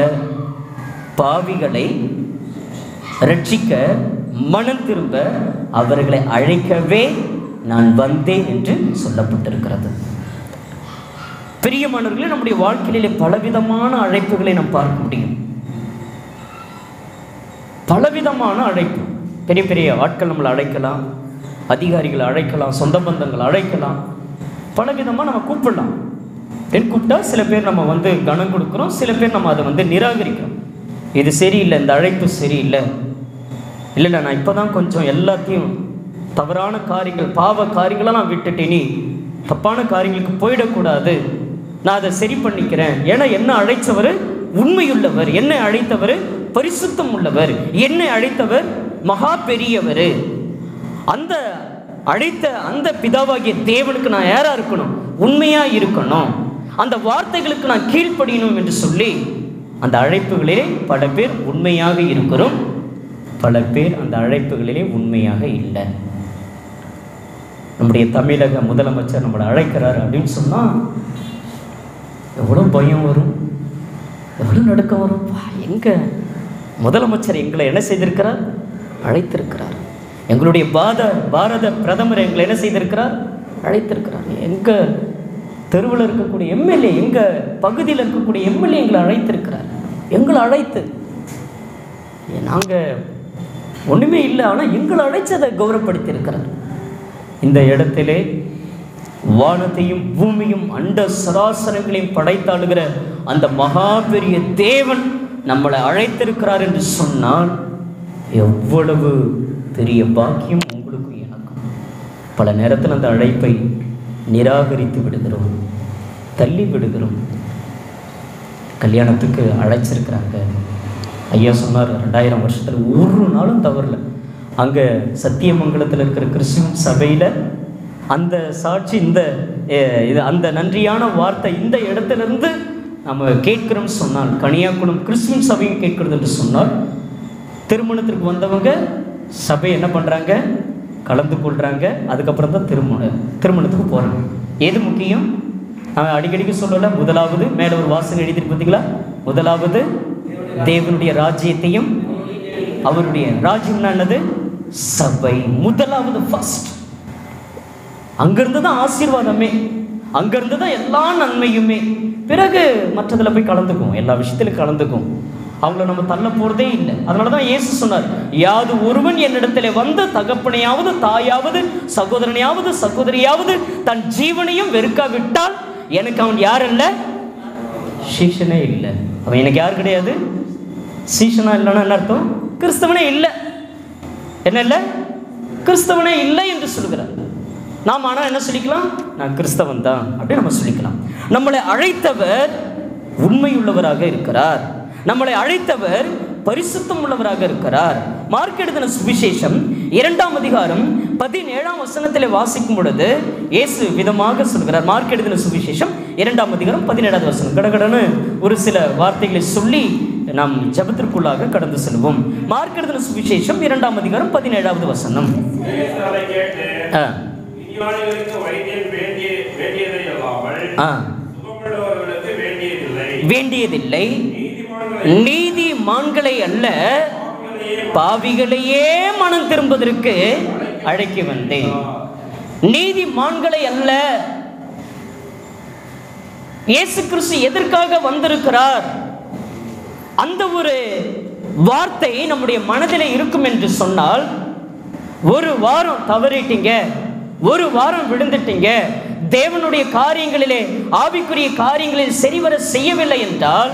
பாவிகளை ரட்சிக்க மனம் திரும்ப அவர்களை அழைக்கவே நான் வந்தேன் என்று சொல்லப்பட்டிருக்கிறது. பிரியமானவர்களே நம்முடைய வாழ்க்கையிலே பலவிதமான அழைப்புகளை நாம் பார்க்க முடியும். பலவிதமான அழைப்பு. பெரிய பெரிய ஆட்கள் நம்மளை அழைக்கலாம் அதிகாரிகளை அழைக்கலாம் சொந்த பந்தங்களை அழைக்கலாம். பலவிதமாக நம்ம கூப்பிடலாம். தென் கூப்பிட்டா சில பேர் நம்ம வந்து கனம் கொடுக்குறோம் சில பேர் நம்ம அதை வந்து நிராகரிக்கிறோம். இது சரியில்லை இந்த அழைப்பு சரியில்லை. இல்லை இல்லை நான் இப்போ தான் கொஞ்சம் எல்லாத்தையும் தவறான காரியங்கள் பாவ காரியங்களெல்லாம் நான் விட்டுட்டேனி. தப்பான காரியங்களுக்கு போயிடக்கூடாது. நான் அதை சரி பண்ணிக்கிறேன். ஏன்னா என்ன அழைத்தவர்? உண்மையுள்ளவர். என்னை அழைத்தவர்? பரிசுத்தம் உள்ளவர் என்னை அழைத்தவர்? மகா பெரியவர். அந்த அழைத்த அந்த பிதாவாகிய தேவனுக்கு நான் யாராக இருக்கணும்? உண்மையாக இருக்கணும். அந்த வார்த்தைகளுக்கு நான் கீழ்ப்படியணும் என்று சொல்லி அந்த அழைப்புகளிலே பல பேர் உண்மையாக இருக்கிறோம். பல பேர் அந்த அழைப்புகளிலே உண்மையாக இல்லை. நம்முடைய தமிழக முதலமைச்சர் நம்மளை அழைக்கிறார் அப்படின்னு சொன்னால் எவ்வளோ பயம் வரும்? எவ்வளோ நடுக்கம் வரும்? எங்கே? முதலமைச்சர் எங்களை என்ன செய்திருக்கிறார்? அழைத்திருக்கிறார். எங்களுடைய பாத பாரத பிரதமர் எங்களை என்ன செய்திருக்கிறார்? அழைத்திருக்கிறார். எங்கள் தெருவில் இருக்கக்கூடிய எம்எல்ஏ எங்கள் பகுதியில் இருக்கக்கூடிய எம்எல்ஏ எங்களை அழைத்திருக்கிறார். எங்களை அழைத்து. நாங்கள் ஒன்றுமே இல்லை ஆனால் எங்களை அழைச்சதை அதை இந்த இடத்திலே வானத்தையும் பூமியும் அண்ட சராசரங்களையும் படைத்தாளுகிற அந்த மகா பெரிய தேவன் நம்மளை அழைத்திருக்கிறார் என்று சொன்னால் எவ்வளவு பெரிய பாக்கியம் உங்களுக்கும் எனக்கும். பல நேரத்தில் அந்த அழைப்பை நிராகரித்து விடுகிறோம் தள்ளி விடுகிறோம். கல்யாணத்துக்கு அழைச்சிருக்கிறாங்க. ஐயா சொன்னார் ரெண்டாயிரம் வருஷத்தில் ஒரு நாளும் தவறல. அங்கே சத்தியமங்கலத்தில் இருக்கிற கிறிஸ்துவன் சபையில் அந்த சாட்சி இந்த இது அந்த நன்றியான வார்த்தை இந்த இடத்துல இருந்து நம்ம கேட்கிறோம்னு சொன்னால் கனியாக்குளம் கிறிஸ்துவின் சபையும் கேட்கிறது என்று சொன்னால் திருமணத்திற்கு வந்தவங்க சபை என்ன பண்ணுறாங்க கலந்து கொள்கிறாங்க அதுக்கப்புறம் தான் திருமணம் திருமணத்துக்கு போகிறாங்க எது முக்கியம்? நான் அடிக்கடிக்கு சொல்லலை முதலாவது மேலே ஒரு வாசனை எழுதிட்டு பார்த்தீங்களா? முதலாவது தேவனுடைய ராஜ்யத்தையும் அவருடைய ராஜ்யம்னா என்னது? சபை. முதலாவது ஃபஸ்ட் அங்கிருந்து தான் ஆசீர்வாதமே. அங்கிருந்து தான் எல்லா நன்மையுமே. பிறகு மற்றதில் போய் கலந்துக்கும். எல்லா விஷயத்திலும் கலந்துக்கும். அவங்கள நம்ம தள்ள போகிறதே இல்லை. அதனால தான் ஏசு சொன்னார் யாது ஒருவன் என்னிடத்தில் வந்து தகப்பனையாவது தாயாவது சகோதரனையாவது சகோதரியாவது தன் ஜீவனையும் வெறுக்காவிட்டால் எனக்கு அவன் யார் அல்ல? சீஷனே இல்லை. அவன் எனக்கு யார் கிடையாது? சீஷனா இல்லைன்னா என்ன அர்த்தம்? கிறிஸ்தவனே இல்லை. என்ன இல்லை? கிறிஸ்தவனே இல்லை என்று சொல்கிறார் நாம் ஆனால் என்ன சொல்லிக்கலாம்? நான் கிறிஸ்தவன் தான் அப்படின்னு நம்ம சொல்லிக்கலாம். நம்மளை அழைத்தவர் உண்மையுள்ளவராக இருக்கிறார். நம்மளை அழைத்தவர் பரிசுத்தம் உள்ளவராக இருக்கிறார். மார்க் எழுதின சுவிசேஷம் இரண்டாம் அதிகாரம் பதினேழாம் வசனத்தில் வாசிக்கும் பொழுது இயேசு விதமாக சொல்கிறார். மார்க் எழுதின சுவிசேஷம் இரண்டாம் அதிகாரம் பதினேழாவது வசனம். கடகடன்னு ஒரு சில வார்த்தைகளை சொல்லி நாம் ஜெபத்திற்குள்ளாக கடந்து செல்வோம். மார்க் எழுதின சுவிசேஷம் இரண்டாம் அதிகாரம் பதினேழாவது வசனம். ஆ. வேண்டியதில்லை. வேண்டியதில்லை. நீதிமான்களை நீதிமான்களை அல்ல பாவிகளையே மனம் திரும்புவதற்கு அழைக்க வந்தேன். நீதிமான்களை அல்ல இயேசு கிறிஸ்து எதற்காக வந்திருக்கிறார்? அந்த ஒரு வார்த்தை நம்முடைய மனதில் இருக்கும் என்று சொன்னால் ஒரு வாரம் தவறிட்டீங்க. ஒரு வாரம் விழுந்துட்டீங்க. தேவனுடைய காரியங்களிலே ஆவிக்குரிய காரியங்களில் சரிவர செய்யவில்லை என்றால்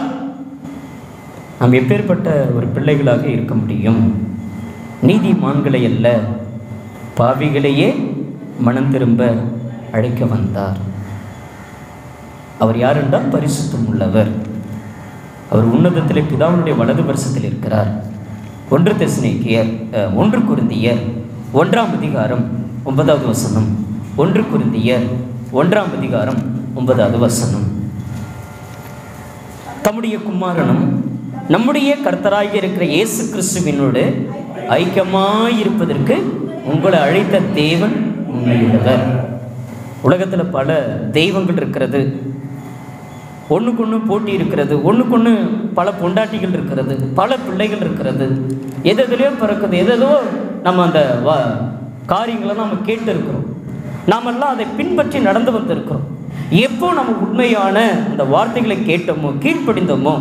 நாம் எப்பேற்பட்ட ஒரு பிள்ளைகளாக இருக்க முடியும்? நீதிமான்களை அல்ல பாவிகளையே மனம் திரும்ப அழைக்க வந்தார். அவர் யார் என்றால் பரிசுத்தம் உள்ளவர். அவர் உன்னதத்தில் பிதாவினுடைய வலது வருஷத்தில் இருக்கிறார். ஒன்று தெசனேக்கியர் ஒன்று குருந்தியர் ஒன்றாம் அதிகாரம் ஒன்பதாவது வசனம். ஒன்று குருந்தியர் ஒன்றாம் அதிகாரம் ஒன்பதாவது வசனம். தம்முடைய குமாரனும் நம்முடைய கர்த்தராக இருக்கிற இயேசு கிறிஸ்துவினோடு ஐக்கியமாயிருப்பதற்கு உங்களை அழைத்த தேவன் உண்மையுள்ளவர் உலகத்தில் பல தெய்வங்கள் இருக்கிறது. ஒன்றுக்கொன்று போட்டி இருக்கிறது. ஒன்றுக்கொன்று பல பொண்டாட்டிகள் இருக்கிறது. பல பிள்ளைகள் இருக்கிறது. எது பிறக்குது. எது எதோ நம்ம அந்த வா காரியங்களை நாம் கேட்டு இருக்கிறோம் நாமெல்லாம் அதை பின்பற்றி நடந்து வந்திருக்கிறோம். எப்போ நம்ம உண்மையான அந்த வார்த்தைகளை கேட்டோமோ கீழ்ப்படிந்தோமோ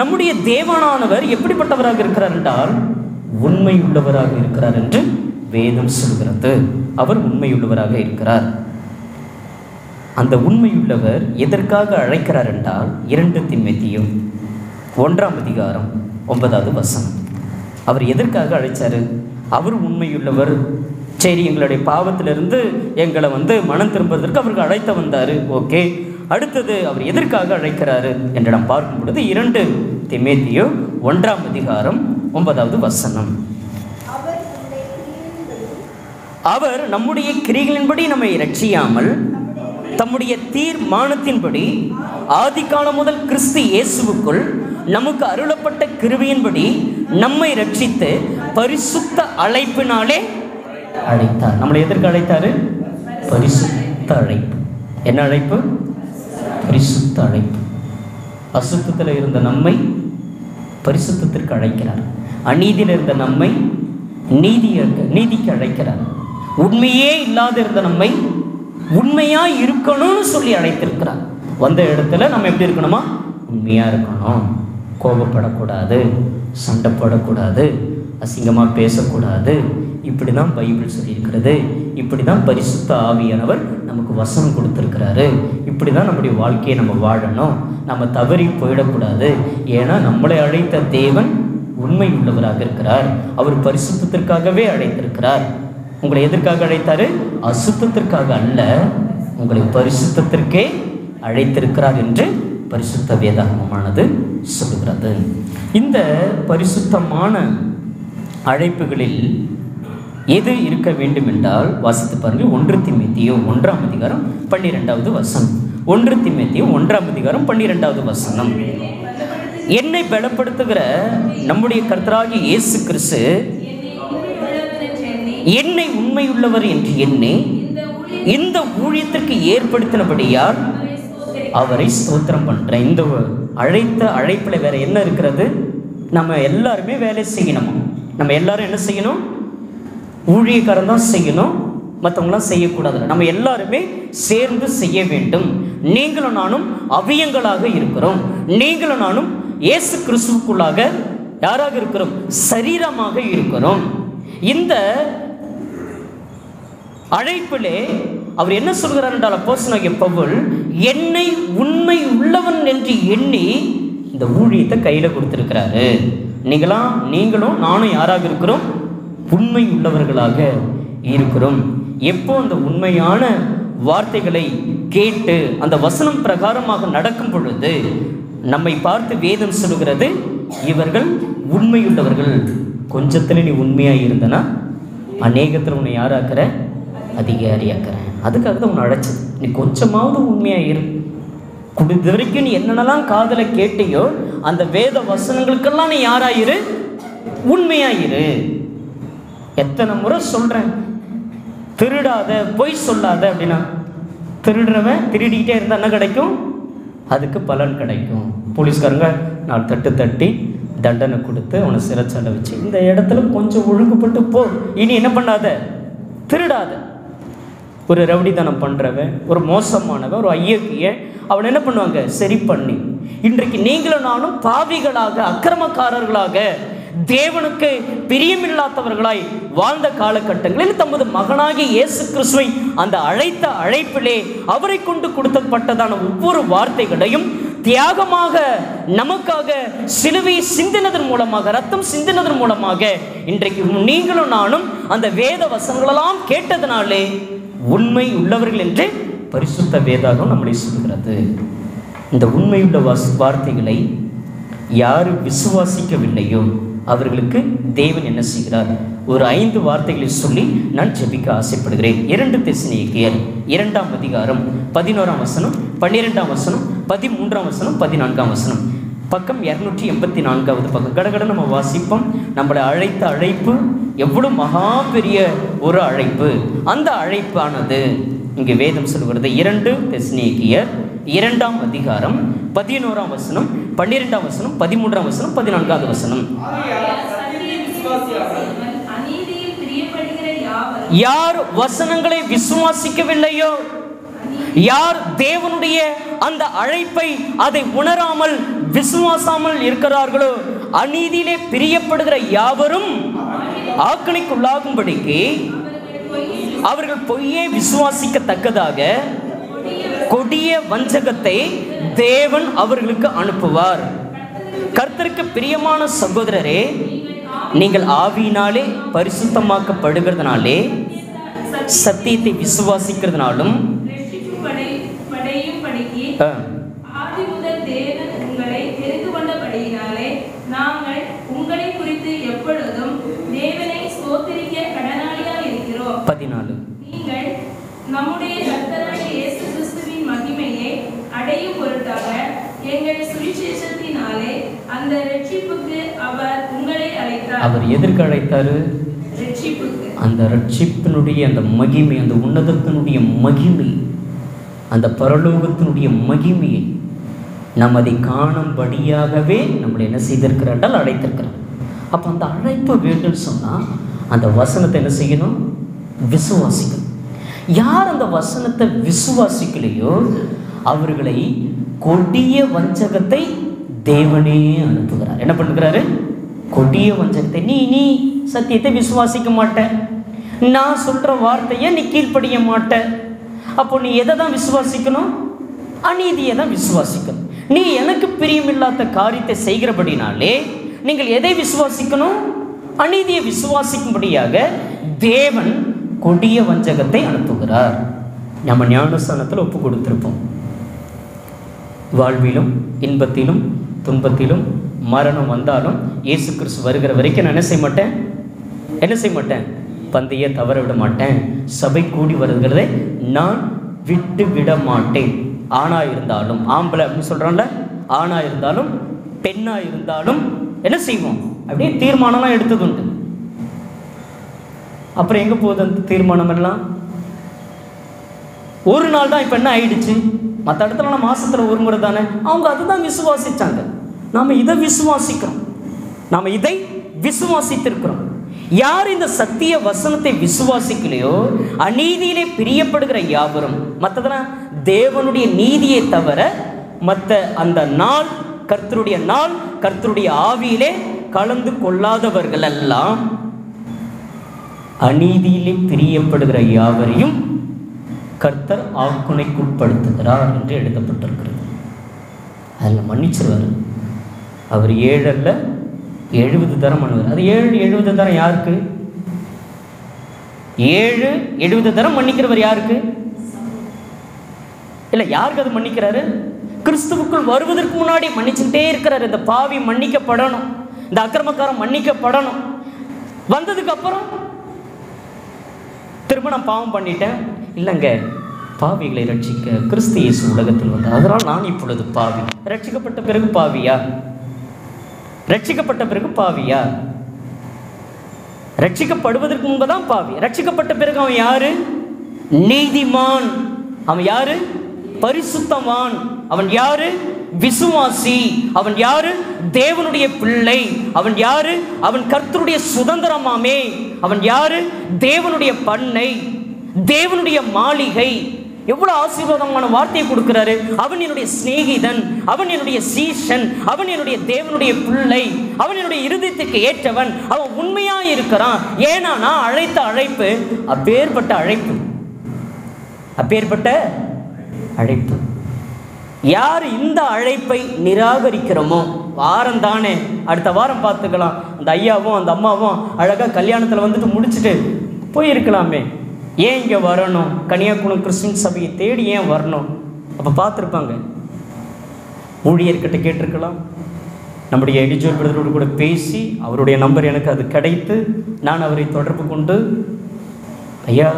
நம்முடைய தேவனானவர் எப்படிப்பட்டவராக இருக்கிறார் என்றால் உண்மை உள்ளவராக இருக்கிறார் என்று வேதம் சொல்கிறது. அவர் உண்மையுள்ளவராக இருக்கிறார். அந்த உண்மையுள்ளவர் எதற்காக அழைக்கிறார் என்றால் இரண்டு திம்மெத்தியும் ஒன்றாம் அதிகாரம் ஒன்பதாவது வசனம். அவர் எதற்காக அழைச்சாரு? அவர் உண்மையுள்ளவர். சரி எங்களுடைய பாவத்திலிருந்து எங்களை வந்து மனம் திரும்புவதற்கு அவருக்கு அழைத்த வந்தார். ஓகே. அடுத்தது அவர் எதற்காக அழைக்கிறாரு என்று நாம் பார்க்கும் பொழுது இரண்டு திமேத்தியோ ஒன்றாம் அதிகாரம் ஒன்பதாவது வசனம். அவர் நம்முடைய கிரிகளின்படி நம்மை ரட்சியாமல் தம்முடைய தீர்மானத்தின்படி ஆதிகாலம் முதல் கிறிஸ்து இயேசுவுக்குள் நமக்கு அருளப்பட்ட கிருபையின்படி நம்மை ரட்சித்து பரிசுத்த அழைப்பினாலே அழைத்தார். நம்மளை எதற்கு அழைத்தாரு? பரிசுத்த அழைப்பு. என்ன அழைப்பு? பரிசுத்த அழைப்பு. அசுத்தத்தில் இருந்த நம்மை பரிசுத்தத்திற்கு அழைக்கிறார். அநீதியில் இருந்த நம்மை நீதி நீதிக்கு அழைக்கிறார். உண்மையே இல்லாத இருந்த நம்மை உண்மையா இருக்கணும்னு சொல்லி அழைத்திருக்கிறார். வந்த இடத்துல நம்ம எப்படி இருக்கணுமா? உண்மையா இருக்கணும். கோபப்படக்கூடாது சண்டை போடக்கூடாது அசிங்கமாக பேசக்கூடாது. இப்படி தான் பைபிள் சொல்லியிருக்கிறது. இப்படி தான் பரிசுத்த ஆவியானவர் நமக்கு வசனம் கொடுத்துருக்கிறாரு. இப்படி தான் நம்முடைய வாழ்க்கையை நம்ம வாழணும். நம்ம தவறி போயிடக்கூடாது. ஏன்னா நம்மளை அழைத்த தேவன் உண்மை உள்ளவராக இருக்கிறார். அவர் பரிசுத்தத்திற்காகவே அழைத்திருக்கிறார். உங்களை எதற்காக அழைத்தாரு? அசுத்தத்திற்காக அல்ல உங்களை பரிசுத்தத்திற்கே அழைத்திருக்கிறார் என்று பரிசுத்த வேதாகமானது சொல்லுகிறது. இந்த பரிசுத்தமான அழைப்புகளில் எது இருக்க வேண்டும் என்றால் வாசித்து பாருங்கள். ஒன்று திமேத்தியோ ஒன்றாம் அதிகாரம் பன்னிரெண்டாவது வசனம். ஒன்று திமேத்தியோ ஒன்றாம் அதிகாரம் பன்னிரெண்டாவது வசனம். என்னை பலப்படுத்துகிற நம்முடைய கர்த்தராகி இயேசு கிறிஸ்து என்னை உண்மையுள்ளவர் என்று எண்ணி இந்த ஊழியத்திற்கு ஏற்படுத்தினபடியால் அவரை ஸ்தோத்திரம் பண்ணுறேன் இந்த அழைத்த அழைப்பில் வேற என்ன இருக்கிறது? நம்ம எல்லாருமே வேலை செய்யணும்? நம்ம எல்லாரும் என்ன செய்யணும்? ஊழியக்காரன் தான் செய்யணும். மற்றவங்களாம் செய்யக்கூடாது நம்ம எல்லாருமே சேர்ந்து செய்ய வேண்டும். நீங்களும் நானும் அவியங்களாக இருக்கிறோம். நீங்களும் நானும் இயேசு கிறிஸ்துவுக்குள்ளாக யாராக இருக்கிறோம்? சரீரமாக இருக்கிறோம். இந்த அழைப்பிலே அவர் என்ன சொல்கிறார் என்றால் அப்போஸ்தலனாகிய பவுல் என்னை உண்மை உள்ளவன் என்று எண்ணி இந்த ஊழியத்தை கையில் கொடுத்துருக்கிறாரு. நீங்களாம் நீங்களும் நானும் யாராக இருக்கிறோம்? உண்மை உள்ளவர்களாக இருக்கிறோம். எப்போ அந்த உண்மையான வார்த்தைகளை கேட்டு அந்த வசனம் பிரகாரமாக நடக்கும் பொழுது நம்மை பார்த்து வேதம் சொல்லுகிறது இவர்கள் உண்மையுள்ளவர்கள். கொஞ்சத்தில் நீ உண்மையாக இருந்தனா? அநேகத்தில் உன்னை யாராக்குற? அதிகாரியாக்குறேன். அதுக்காக தான் உன்னை அழைச்சது. நீ கொஞ்சமாவது உண்மையாக இரு. குடுத்த இது வரைக்கும் நீ என்னென்னலாம் காதலை கேட்டியோ அந்த வேத வசனங்களுக்கெல்லாம் நீ யாராயிரு? உண்மையாயிரு. எத்தனை முறை சொல்கிறேன் திருடாத பொய் சொல்லாத அப்படின்னா திருடுறவன் திருடிக்கிட்டே இருந்தால் என்ன கிடைக்கும்? அதுக்கு பலன் கிடைக்கும். போலீஸ்காரங்க நாலு தட்டு தட்டி தண்டனை கொடுத்து அவனை சிறைச்சாலை வச்சு இந்த இடத்துல கொஞ்சம் ஒழுங்குபட்டு போ. இனி என்ன பண்ணாத? திருடாத. ஒரு ரவுடித்தனம் பண்ணுறவன் ஒரு மோசமானவன் ஒரு ஐயக்கிய அவன் என்ன பண்ணுவாங்க? சரி பண்ணி. இன்றைக்கு நீங்களும் நானும் பாவிகளாக அக்கிரமக்காரர்களாக தேவனுக்கு பிரியமில்லாதவர்களாய் வாழ்ந்த காலகட்டங்களில் தமது மகனாகிய இயேசு கிறிஸ்துவை அந்த அழைத்த அழைப்பிலே அவரை கொண்டு கொடுத்தப்பட்டதான ஒவ்வொரு வார்த்தைகளையும் தியாகமாக நமக்காக சிலுவை சிந்தினதன் மூலமாக ரத்தம் சிந்தினதன் மூலமாக இன்றைக்கு நீங்களும் நானும் அந்த வேத வசங்களெல்லாம் கேட்டதனாலே உண்மை உள்ளவர்கள் என்று பரிசுத்த வேதாகம் நம்மளை சொல்கிறது இந்த உண்மையுள்ள வாஸ் வார்த்தைகளை யார் விசுவாசிக்கவில்லையோ அவர்களுக்கு தேவன் என்ன செய்கிறார்? ஒரு ஐந்து வார்த்தைகளை சொல்லி நான் ஜெபிக்க ஆசைப்படுகிறேன். இரண்டு தெசனியர் இரண்டாம் அதிகாரம் பதினோராம் வசனம் பன்னிரெண்டாம் வசனம் பதிமூன்றாம் வசனம் பதினான்காம் வசனம். பக்கம் இரநூற்றி எண்பத்தி நான்காவது பக்கம். கடகட நம்ம வாசிப்போம். நம்மளை அழைத்த அழைப்பு எவ்வளவு மகா பெரிய ஒரு அழைப்பு. அந்த அழைப்பானது இங்கே வேதம் சொல்கிறது இரண்டு தெஸ்னேகியர் இரண்டாம் அதிகாரம் பதினோராம் வசனம் பன்னிரெண்டாம் வசனம் பதிமூன்றாம் வசனம் பதினான்காவது வசனம். யார் வசனங்களை விசுவாசிக்கவில்லையோ யார் தேவனுடைய அந்த அழைப்பை அதை உணராமல் விசுவாசாமல் இருக்கிறார்களோ அநீதியிலே பிரியப்படுகிற யாவரும் ஆக்கணிக்குள்ளாகும்படிக்கு அவர்கள் பொய்யை விசுவாசிக்கத்தக்கதாக கொடிய வஞ்சகத்தை தேவன் அவர்களுக்கு அனுப்புவார். கர்த்தருக்கு பிரியமான சகோதரரே நீங்கள் ஆவியினாலே பரிசுத்தமாக்கப்படுகிறதுனாலே சத்தியத்தை விசுவாசிக்கிறதுனாலும் ஆ, ஆதி முதல் தேவன் உங்களை தெரிந்து கொண்டபடியினாலே நாங்கள் உங்களை குறித்து எப்பொழுதும் தேவனை ஸ்தோத்திரிக்க கடனாளியாக இருக்கிறோம் பதினாலு நீங்கள் நம்முடைய கர்த்தராகிய இயேசு கிறிஸ்துவின் மகிமையை அடையும் பொருட்டாக எங்கள் சுவிசேஷத்தினாலே அந்த ரட்சிப்புக்கு அவர் உங்களை அழைத்தார் அவர் எதற்கு அழைத்தார்? அந்த ரட்சிப்பினுடைய அந்த மகிமை அந்த உன்னதத்தினுடைய மகிமை அந்த பரலோகத்தினுடைய மகிமையை நாம் அதை காணும்படியாகவே நம்மளை என்ன செய்திருக்கிறார் என்றால் அழைத்திருக்கிறார். அப்போ அந்த அழைப்பு வேண்டும் சொன்னால் அந்த வசனத்தை என்ன செய்யணும்? விசுவாசிக்கணும். யார் அந்த வசனத்தை விசுவாசிக்கலையோ அவர்களை கொடிய வஞ்சகத்தை தேவனே அனுப்புகிறார். என்ன பண்ணுகிறாரு? கொடிய வஞ்சகத்தை. நீ நீ சத்தியத்தை விசுவாசிக்க மாட்ட. நான் சொல்கிற வார்த்தையை நீ கீழ்ப்படிய மாட்ட. அப்போ நீ எதை தான் விசுவாசிக்கணும்? அநீதியை தான் விசுவாசிக்கணும். நீ எனக்கு பிரியமில்லாத காரியத்தை செய்கிறபடினாலே நீங்கள் எதை விசுவாசிக்கணும்? அநீதியை விசுவாசிக்கும்படியாக தேவன் கொடிய வஞ்சகத்தை அனுப்புகிறார். நம்ம ஞானஸ்தானத்தில் ஒப்பு கொடுத்துருப்போம். வாழ்விலும் இன்பத்திலும் துன்பத்திலும் மரணம் வந்தாலும் இயேசு கிறிஸ்து வருகிற வரைக்கும் நான் என்ன செய்ய மாட்டேன்? என்ன செய்ய மாட்டேன்? பந்தையை தவற விட மாட்டேன். சபை கூடி வருகிறதை நான் விட்டு விட மாட்டேன். ஆணா இருந்தாலும் ஆம்பளை அப்படின்னு சொல்கிறான்ல ஆணா இருந்தாலும் பெண்ணா இருந்தாலும் என்ன செய்வோம்? அப்படியே தீர்மானம்லாம் எடுத்தது உண்டு. அப்புறம் எங்கே போகுது அந்த தீர்மானம் எல்லாம்? ஒரு நாள் தான் இப்போ என்ன ஆயிடுச்சு? மற்ற இடத்துல மாசத்துல ஒரு முறை தானே. அவங்க அதுதான் விசுவாசிச்சாங்க. நாம் இதை விசுவாசிக்கிறோம். நாம் இதை விசுவாசித்திருக்கிறோம். யார் இந்த சத்திய வசனத்தை விசுவாசிக்கலையோ அநீதியிலே பிரியப்படுகிற யாவரும் மற்றதெல்லாம் தேவனுடைய நீதியை தவிர மற்ற அந்த நாள் கர்த்தருடைய நாள் கர்த்தருடைய ஆவியிலே கலந்து கொள்ளாதவர்கள் எல்லாம் அநீதியிலே பிரியப்படுகிற யாவரையும் கர்த்தர் ஆக்குனைக்குட்படுத்துகிறார் என்று எழுதப்பட்டிருக்கிறது. அதில் மன்னிச்சிருவார். அவர் ஏழல்ல எழுபது தரம் பண்ணுவார். அது ஏழு எழுபது தரம் யாருக்கு? ஏழு எழுபது தரம் மன்னிக்கிறவர் யாருக்கு? இல்லை யாருக்கு அது மன்னிக்கிறாரு? கிறிஸ்துவுக்குள் வருவதற்கு முன்னாடி மன்னிச்சுட்டே இருக்கிறார். இந்த பாவி மன்னிக்கப்படணும். இந்த அக்கிரமக்காரன் மன்னிக்கப்படணும். வந்ததுக்கு அப்புறம் திரும்ப நான் பாவம் பண்ணிட்டேன். இல்லைங்க பாவிகளை ரட்சிக்க கிறிஸ்து இயேசு உலகத்தில் வந்தார். அதனால் நான் இப்பொழுது பாவி. ரட்சிக்கப்பட்ட பிறகு பாவியா? ரட்சிக்கப்பட்ட பிறகு பாவியா? ரட்சிக்கப்படுவதற்கு முன்பு தான் பாவி. ரட்சிக்கப்பட்ட பிறகு அவன் யாரு? நீதிமான். அவன் யாரு? பரிசுத்தவான். அவன் யாரு? விசுவாசி. அவன் யாரு? தேவனுடைய பிள்ளை. அவன் யாரு? அவன் கர்த்தருடைய சுதந்திரமாமே. அவன் யாரு? தேவனுடைய பண்ணை. தேவனுடைய மாளிகை. எவ்வளவு ஆசீர்வாதமான வார்த்தையை கொடுக்கிறாரு? அவன் என்னுடைய சிநேகிதன் அவன் என்னுடைய சீஷன் அவன் என்னுடைய தேவனுடைய பிள்ளை அவன் என்னுடைய இருதயத்துக்கு ஏற்றவன் அவன் உண்மையா இருக்கிறான். ஏன்னா நான் அழைத்த அழைப்பு அப்பேற்பட்ட அழைப்பு. அப்பேற்பட்ட அழைப்பு. யார் இந்த அழைப்பை நிராகரிக்கிறோமோ? வாரம் தானே அடுத்த வாரம் பார்த்துக்கலாம். அந்த ஐயாவும் அந்த அம்மாவும் அழகாக கல்யாணத்தில் வந்துட்டு முடிச்சுட்டு போயிருக்கலாமே. ஏன் இங்கே வரணும்? கன்னியாகுமரி கிறிஸ்டின் சபையை தேடி ஏன் வரணும்? அப்போ பார்த்துருப்பாங்க. ஊழியர்கிட்ட கேட்டிருக்கலாம். நம்முடைய எடிஜுவல் பிரதரோடு கூட பேசி அவருடைய நம்பர் எனக்கு அது கிடைத்து நான் அவரை தொடர்பு கொண்டு ஐயா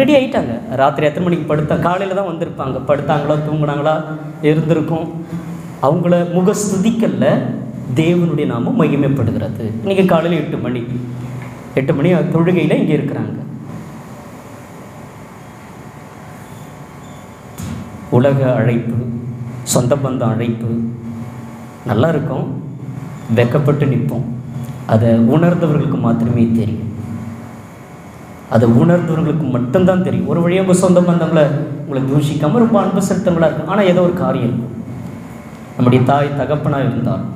ரெடி ஆயிட்டாங்க. ராத்திரி எத்தனை மணிக்கு படுத்தா காலையில் தான் வந்திருப்பாங்க. படுத்தாங்களா தூங்குனாங்களா? இருந்திருக்கும். அவங்கள முகஸ்துதிக்கல்ல தேவனுடைய நாமம் மகிமைப்படுகிறது. இன்றைக்கி காலையில் எட்டு மணி. எட்டு மணி தொழுகையில் இங்கே இருக்கிறாங்க. உலக அழைப்பு சொந்த பந்த அழைப்பு நல்லா இருக்கும் வெக்கப்பட்டு நிற்போம். அதை உணர்ந்தவர்களுக்கு மாத்திரமே தெரியும். அதை உணர்ந்தவர்களுக்கு மட்டும்தான் தெரியும். ஒரு வழியாக உங்கள் சொந்த பந்தங்களை உங்களை தூஷிக்காமல் ரொம்ப அன்பு செலுத்தவங்களா இருக்கும். ஆனால் ஏதோ ஒரு காரியம் இருக்கும். நம்முடைய தாய் தகப்பனாக இருந்தாலும்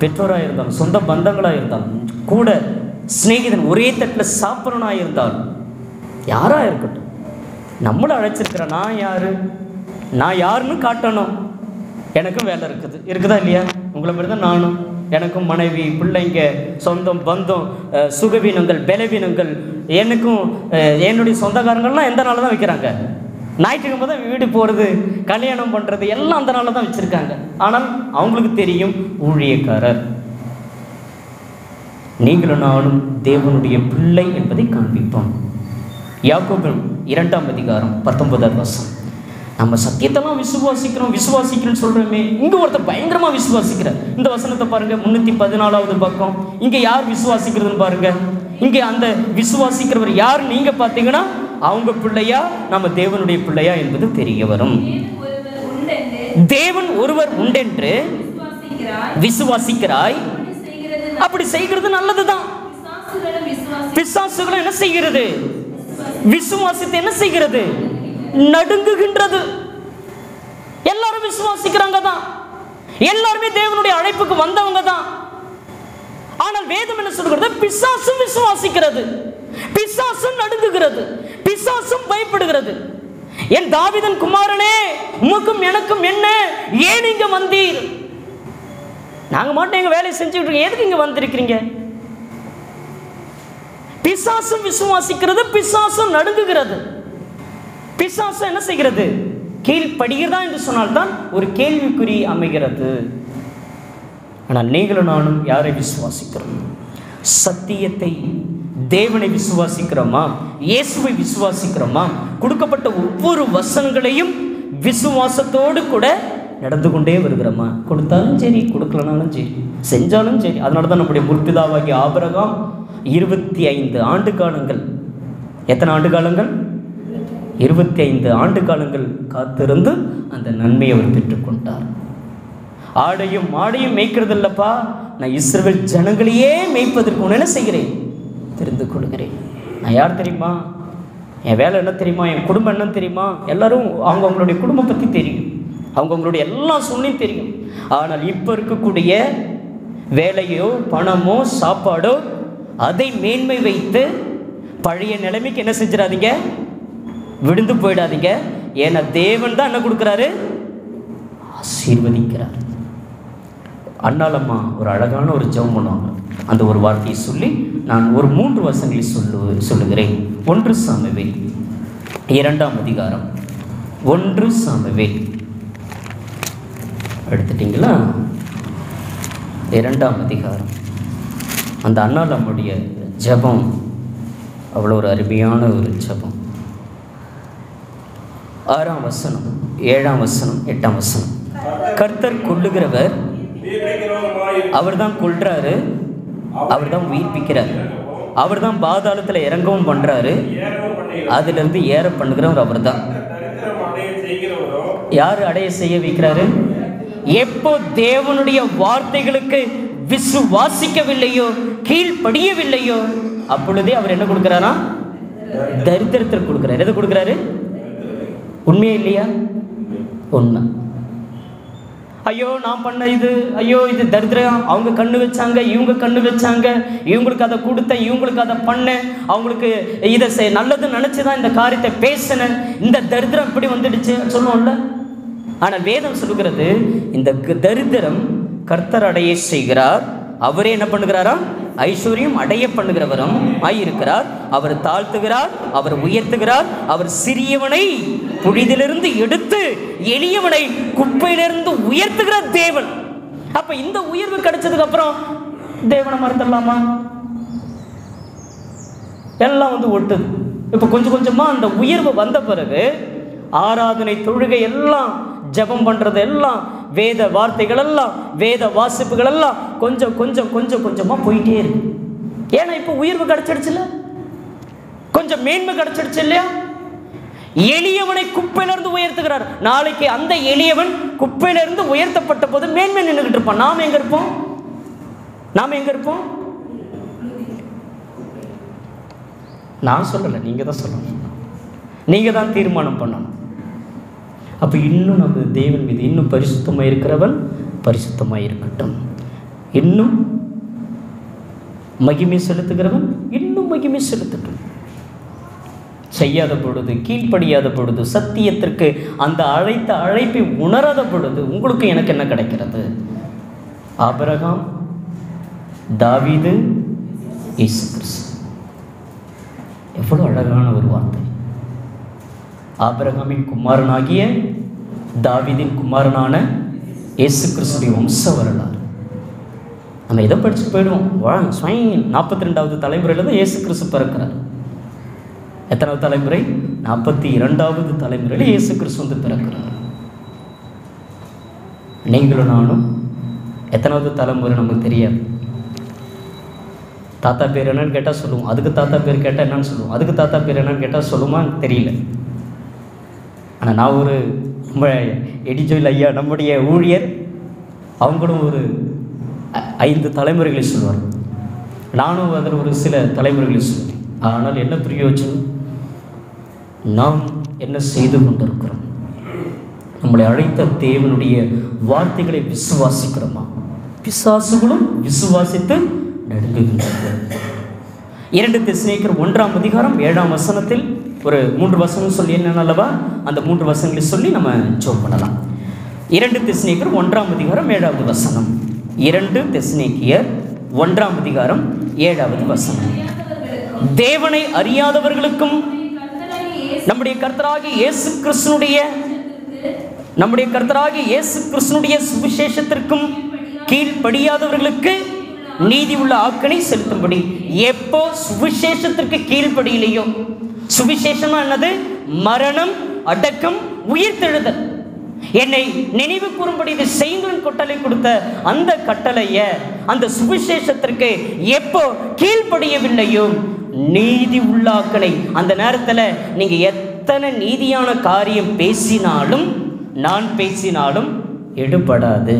பெற்றோராக இருந்தாலும் சொந்த பந்தங்களாக இருந்தாலும் கூட சிநேகிதன் ஒரே தட்டில் சாப்பிட்றனாக இருந்தாலும் யாராக இருக்கட்டும். நம்மளை அழைச்சிருக்கிற நான் யார்? நான் யாருன்னு காட்டணும். எனக்கும் வேலை இருக்குது. இருக்குதா இல்லையா? உங்களை மாதிரி தான் நானும். எனக்கும் மனைவி பிள்ளைங்க சொந்தம் பந்தம் சுகவீனங்கள் பலவீனங்கள் எனக்கும் என்னுடைய சொந்தக்காரங்கள்லாம் எந்த நாளில் தான் வைக்கிறாங்க? ஞாயிற்றுக்கிழமை தான் வீடு போகிறது கல்யாணம் பண்ணுறது எல்லாம் அந்த நாளில் தான் வச்சுருக்காங்க. ஆனால் அவங்களுக்கு தெரியும் ஊழியக்காரர். நீங்களும் நானும் தேவனுடைய பிள்ளை என்பதை காண்பிப்போம். யாக்கோபின் இரண்டாம் அதிகாரம் பத்தொன்பதாம் வருஷம் நம்ம சத்தியத்தெல்லாம் விசுவாசிக்கிறோம் விசுவாசிக்கிறோம்னு சொல்கிறோமே இங்கே ஒருத்தர் பயங்கரமாக விசுவாசிக்கிறார். இந்த வசனத்தை பாருங்க முந்நூற்றி பதினாலாவது பக்கம். இங்கே யார் விசுவாசிக்கிறதுன்னு பாருங்க. இங்கே அந்த விசுவாசிக்கிறவர் யார்? நீங்கள் பார்த்தீங்கன்னா அவங்க பிள்ளையா நம்ம தேவனுடைய பிள்ளையா என்பது தெரிய வரும். தேவன் ஒருவர் உண்டென்று விசுவாசிக்கிறாய். அப்படி செய்கிறது நல்லதுதான். பிசாசுகளும் என்ன செய்கிறது? விசுவாசத்தை என்ன செய்கிறது? நடுங்குகின்றது. எல்லாரும் விசுவாசிக்கிறாங்க தான். எல்லாருமே தேவனுடைய அழைப்புக்கு வந்தவங்க தான். ஆனால் வேதம் என்ன சொல்கிறது பிசாசும் விசுவாசிக்கிறது. பிசாசும் நடுங்குகிறது. பிசாசும் பயப்படுகிறது. என் தாவிதன் குமாரனே உமக்கும் எனக்கும் என்ன? ஏன் இங்க வந்தீர்? நாங்க மட்டும் எங்க வேலையை செஞ்சுட்டு இருக்கோம். எதுக்கு இங்க வந்திருக்கிறீங்க? பிசாசும் விசுவாசிக்கிறது பிசாசும் நடுங்குகிறது. பிசாசு என்ன செய்கிறது? கீழ்ப்படுகிறதா என்று சொன்னால்தான் ஒரு கேள்விக்குறி அமைகிறது. ஆனால் நீங்களும் நானும் யாரை விசுவாசிக்கிறோம்? சத்தியத்தை தேவனை விசுவாசிக்கிறோமா? இயேசுவை விசுவாசிக்கிறோமா? கொடுக்கப்பட்ட ஒவ்வொரு வசனங்களையும் விசுவாசத்தோடு கூட நடந்து கொண்டே வருகிறோமா? கொடுத்தாலும் சரி கொடுக்கலனாலும் சரி செஞ்சாலும் சரி. அதனால தான் நம்முடைய முற்பிதாவாகிய ஆபரகம் இருபத்தி ஐந்து ஆண்டு காலங்கள். எத்தனை ஆண்டு காலங்கள்? இருபத்தி ஐந்து ஆண்டு காலங்கள் காத்திருந்து அந்த நன்மையை அவர் பெற்றுக்கொண்டார். ஆடையும் மாடையும் மேய்க்கிறது இல்லப்பா நான் இஸ்ரவேல் ஜனங்களையே மேய்ப்பதற்கு ஒன்று என்ன செய்கிறேன்? தெரிந்து கொள்கிறேன். நான் யார் தெரியுமா? என் வேலை என்ன தெரியுமா? என் குடும்பம் என்ன தெரியுமா? எல்லாரும் அவங்க அவங்களுடைய குடும்பம் பற்றி தெரியும். அவங்க அவங்களுடைய எல்லா சூழ்நிலையும் தெரியும். ஆனால் இப்போ இருக்கக்கூடிய வேலையோ பணமோ சாப்பாடோ அதை மேன்மை வைத்து பழைய நிலைமைக்கு என்ன செஞ்சிடாதீங்க? விழுந்து போயிடாதீங்க. ஏன்னா தேவன் தான் என்ன கொடுக்குறாரு? ஆசீர்வதிக்கிறார். அண்ணாலம்மா ஒரு அழகான ஒரு ஜெபம் பண்ணுவாங்க. அந்த ஒரு வார்த்தையை சொல்லி நான் ஒரு மூன்று வசங்களை சொல்லு சொல்லுகிறேன். ஒன்று சாமவே இரண்டாம் அதிகாரம். ஒன்று சாமவே எடுத்துட்டீங்களா? இரண்டாம் அதிகாரம். அந்த அண்ணாலம்முடைய ஜெபம் அவ்வளோ ஒரு அருமையான ஒரு ஜெபம். ஆறாம் வசனம் ஏழாம் வசனம் எட்டாம் வசனம். கர்த்தர் கொள்ளுகிறவர் அவர் தான் கொள்றாரு அவர் தான் உயிர்ப்பிக்கிறார். அவர்தான் பாதாளத்தில் இறங்கவும் பண்ணுறாரு அதுலேருந்து அதிலிருந்து ஏற பண்ணுகிறவர் அவர்தான். தான் யார் அடைய செய்ய வைக்கிறாரு? எப்போ தேவனுடைய வார்த்தைகளுக்கு விசுவாசிக்கவில்லையோ கீழ்ப்படியவில்லையோ அப்பொழுதே அவர் என்ன கொடுக்குறாரா? தரித்திரத்தில் கொடுக்குறாரு. எதை கொடுக்குறாரு? உண்மையே இல்லையா? உண்மை. ஐயோ நான் பண்ண இது ஐயோ இது தரித்திரம். அவங்க கண்ணு வச்சாங்க இவங்க கண்ணு வச்சாங்க. இவங்களுக்கு அதை கொடுத்தேன் இவங்களுக்கு அதை பண்ணேன். அவங்களுக்கு இதை செய் நல்லது நினச்சி தான் இந்த காரியத்தை பேசினேன். இந்த தரித்திரம் இப்படி வந்துடுச்சு சொல்லுவோம்ல. ஆனால் வேதம் சொல்லுகிறது இந்த தரித்திரம் கர்த்தர் அடைய செய்கிறார். அவரே என்ன பண்ணுகிறாரா? ஐஸ்வர்யம் அடைய பண்ணுகிறவரும் ஆயிருக்கிறார். அவர் தாழ்த்துகிறார் அவர் உயர்த்துகிறார் அவர் சிறியவனை புழிதிலிருந்து எடுத்து எளியவனை குப்பையிலிருந்து உயர்த்துகிற தேவன். அப்ப இந்த உயர்வு கிடைச்சதுக்கு அப்புறம் தேவனை மறந்துடலாமா? எல்லாம் வந்து ஒட்டுது. இப்போ கொஞ்சம் கொஞ்சமாக அந்த உயர்வு வந்த பிறகு ஆராதனை தொழுகை எல்லாம் ஜெபம் பண்ணுறது எல்லாம் வேத வார்த்தைகளெல்லாம் வேத வாசிப்புகளெல்லாம் கொஞ்சம் கொஞ்சம் கொஞ்சம் கொஞ்சமாக போயிட்டே இருக்கு. ஏன்னா இப்போ உயர்வு கிடைச்சிடுச்சுல கொஞ்சம் மேன்மை கிடச்சிடுச்சு இல்லையா? எளியவனை குப்பையிலிருந்து உயர்த்துகிறார். நாளைக்கு அந்த எளியவன் குப்பையிலிருந்து உயர்த்தப்பட்ட போது மேன்மை நின்றுகிட்டு இருப்பான். நாம் எங்கே இருப்போம்? நாம் எங்கே இருப்போம்? நான் சொல்லலை நீங்கள் தான் சொல்லணும். நீங்கள் தான் தீர்மானம் பண்ணணும். அப்போ இன்னும் நம்ம தேவன் மீது இன்னும் பரிசுத்தமாக இருக்கிறவன் பரிசுத்தமாக இருக்கட்டும் இன்னும் மகிமை செலுத்துகிறவன் இன்னும் மகிமை செலுத்தட்டும். செய்யாத பொழுது கீழ்ப்படியாத பொழுது சத்தியத்திற்கு அந்த அழைத்த அழைப்பை உணராத பொழுது உங்களுக்கு எனக்கு என்ன கிடைக்கிறது? அபரகாம் தாவீது இயேசு கிறிஸ்து. எவ்வளோ அழகான ஒரு வார்த்தை. ஆபிரகாமின் குமாரனாகிய தாவிதின் குமாரனான இயேசு கிறிஸ்துடைய வம்ச வரலாறு நம்ம எதை படிச்சு போயிடுவோம். வா ஸ்வைன். நாற்பத்தி ரெண்டாவது தலைமுறையில் தான் இயேசு கிறிஸ்து பிறக்கிறார். எத்தனாவது தலைமுறை? நாற்பத்தி இரண்டாவது தலைமுறையில் இயேசு கிறிஸ்து வந்து பிறக்கிறார். நீங்களும் நானும் எத்தனாவது தலைமுறை நமக்கு தெரியாது. தாத்தா பேர் என்னன்னு கேட்டால் சொல்லுவோம். அதுக்கு தாத்தா பேர் கேட்டால் என்னன்னு சொல்லுவோம். அதுக்கு தாத்தா பேர் என்னன்னு கேட்டால் சொல்லுமா தெரியல. ஆனால் நான் ஒரு நம்ம எடிஜோயில் ஐயா நம்முடைய ஊழியர். அவங்களும் ஒரு ஐந்து தலைமுறைகளை சொல்வார் நானும் அதில் ஒரு சில தலைமுறைகளை சொல்வேன். ஆனால் என்ன பிரயோஜனம்? நாம் என்ன செய்து கொண்டிருக்கிறோம்? நம்மளை அழைத்த தேவனுடைய வார்த்தைகளை விசுவாசிக்கிறோமா? பிசாசுகளும் விசுவாசித்து நடுங்குகின்றனர். இரண்டு திசைக்கர் ஒன்றாம் அதிகாரம் ஏழாம் வசனத்தில் ஒரு மூன்று வசனம் சொல்லி என்ன அல்லவா? அந்த மூன்று வசனங்களை சொல்லி நம்ம ஜோம் பண்ணலாம். இரண்டு திசைக்கர் ஒன்றாம் அதிகாரம் ஏழாவது வசனம். இரண்டு திசைக்கியர் ஒன்றாம் அதிகாரம் ஏழாவது வசனம். தேவனை அறியாதவர்களுக்கும் நம்முடைய கர்த்தராகி இயேசு கிறிஸ்தனுடைய நம்முடைய கர்த்தராகி இயேசு கிறிஸ்தனுடைய சுவிசேஷத்திற்கும் கீழ்ப்படியாதவர்களுக்கு நீதி உள்ள ஆக்கனை செலுத்தும்படி. எப்போ சுவிசேஷத்திற்கு கீழ்ப்படியிலையோ சுவிசேஷமா என்னது? மரணம் அடக்கம் உயிர்த்தெழுதல். என்னை நினைவு கூறும்படி இது செய்யுங்கள் கட்டளை கொடுத்த அந்த கட்டளைய அந்த சுவிசேஷத்திற்கு எப்போ கீழ்ப்படியவில்லையோ நீதி உள்ளாக்களை அந்த நேரத்தில் நீங்க எத்தனை நீதியான காரியம் பேசினாலும் நான் பேசினாலும் எடுபடாது.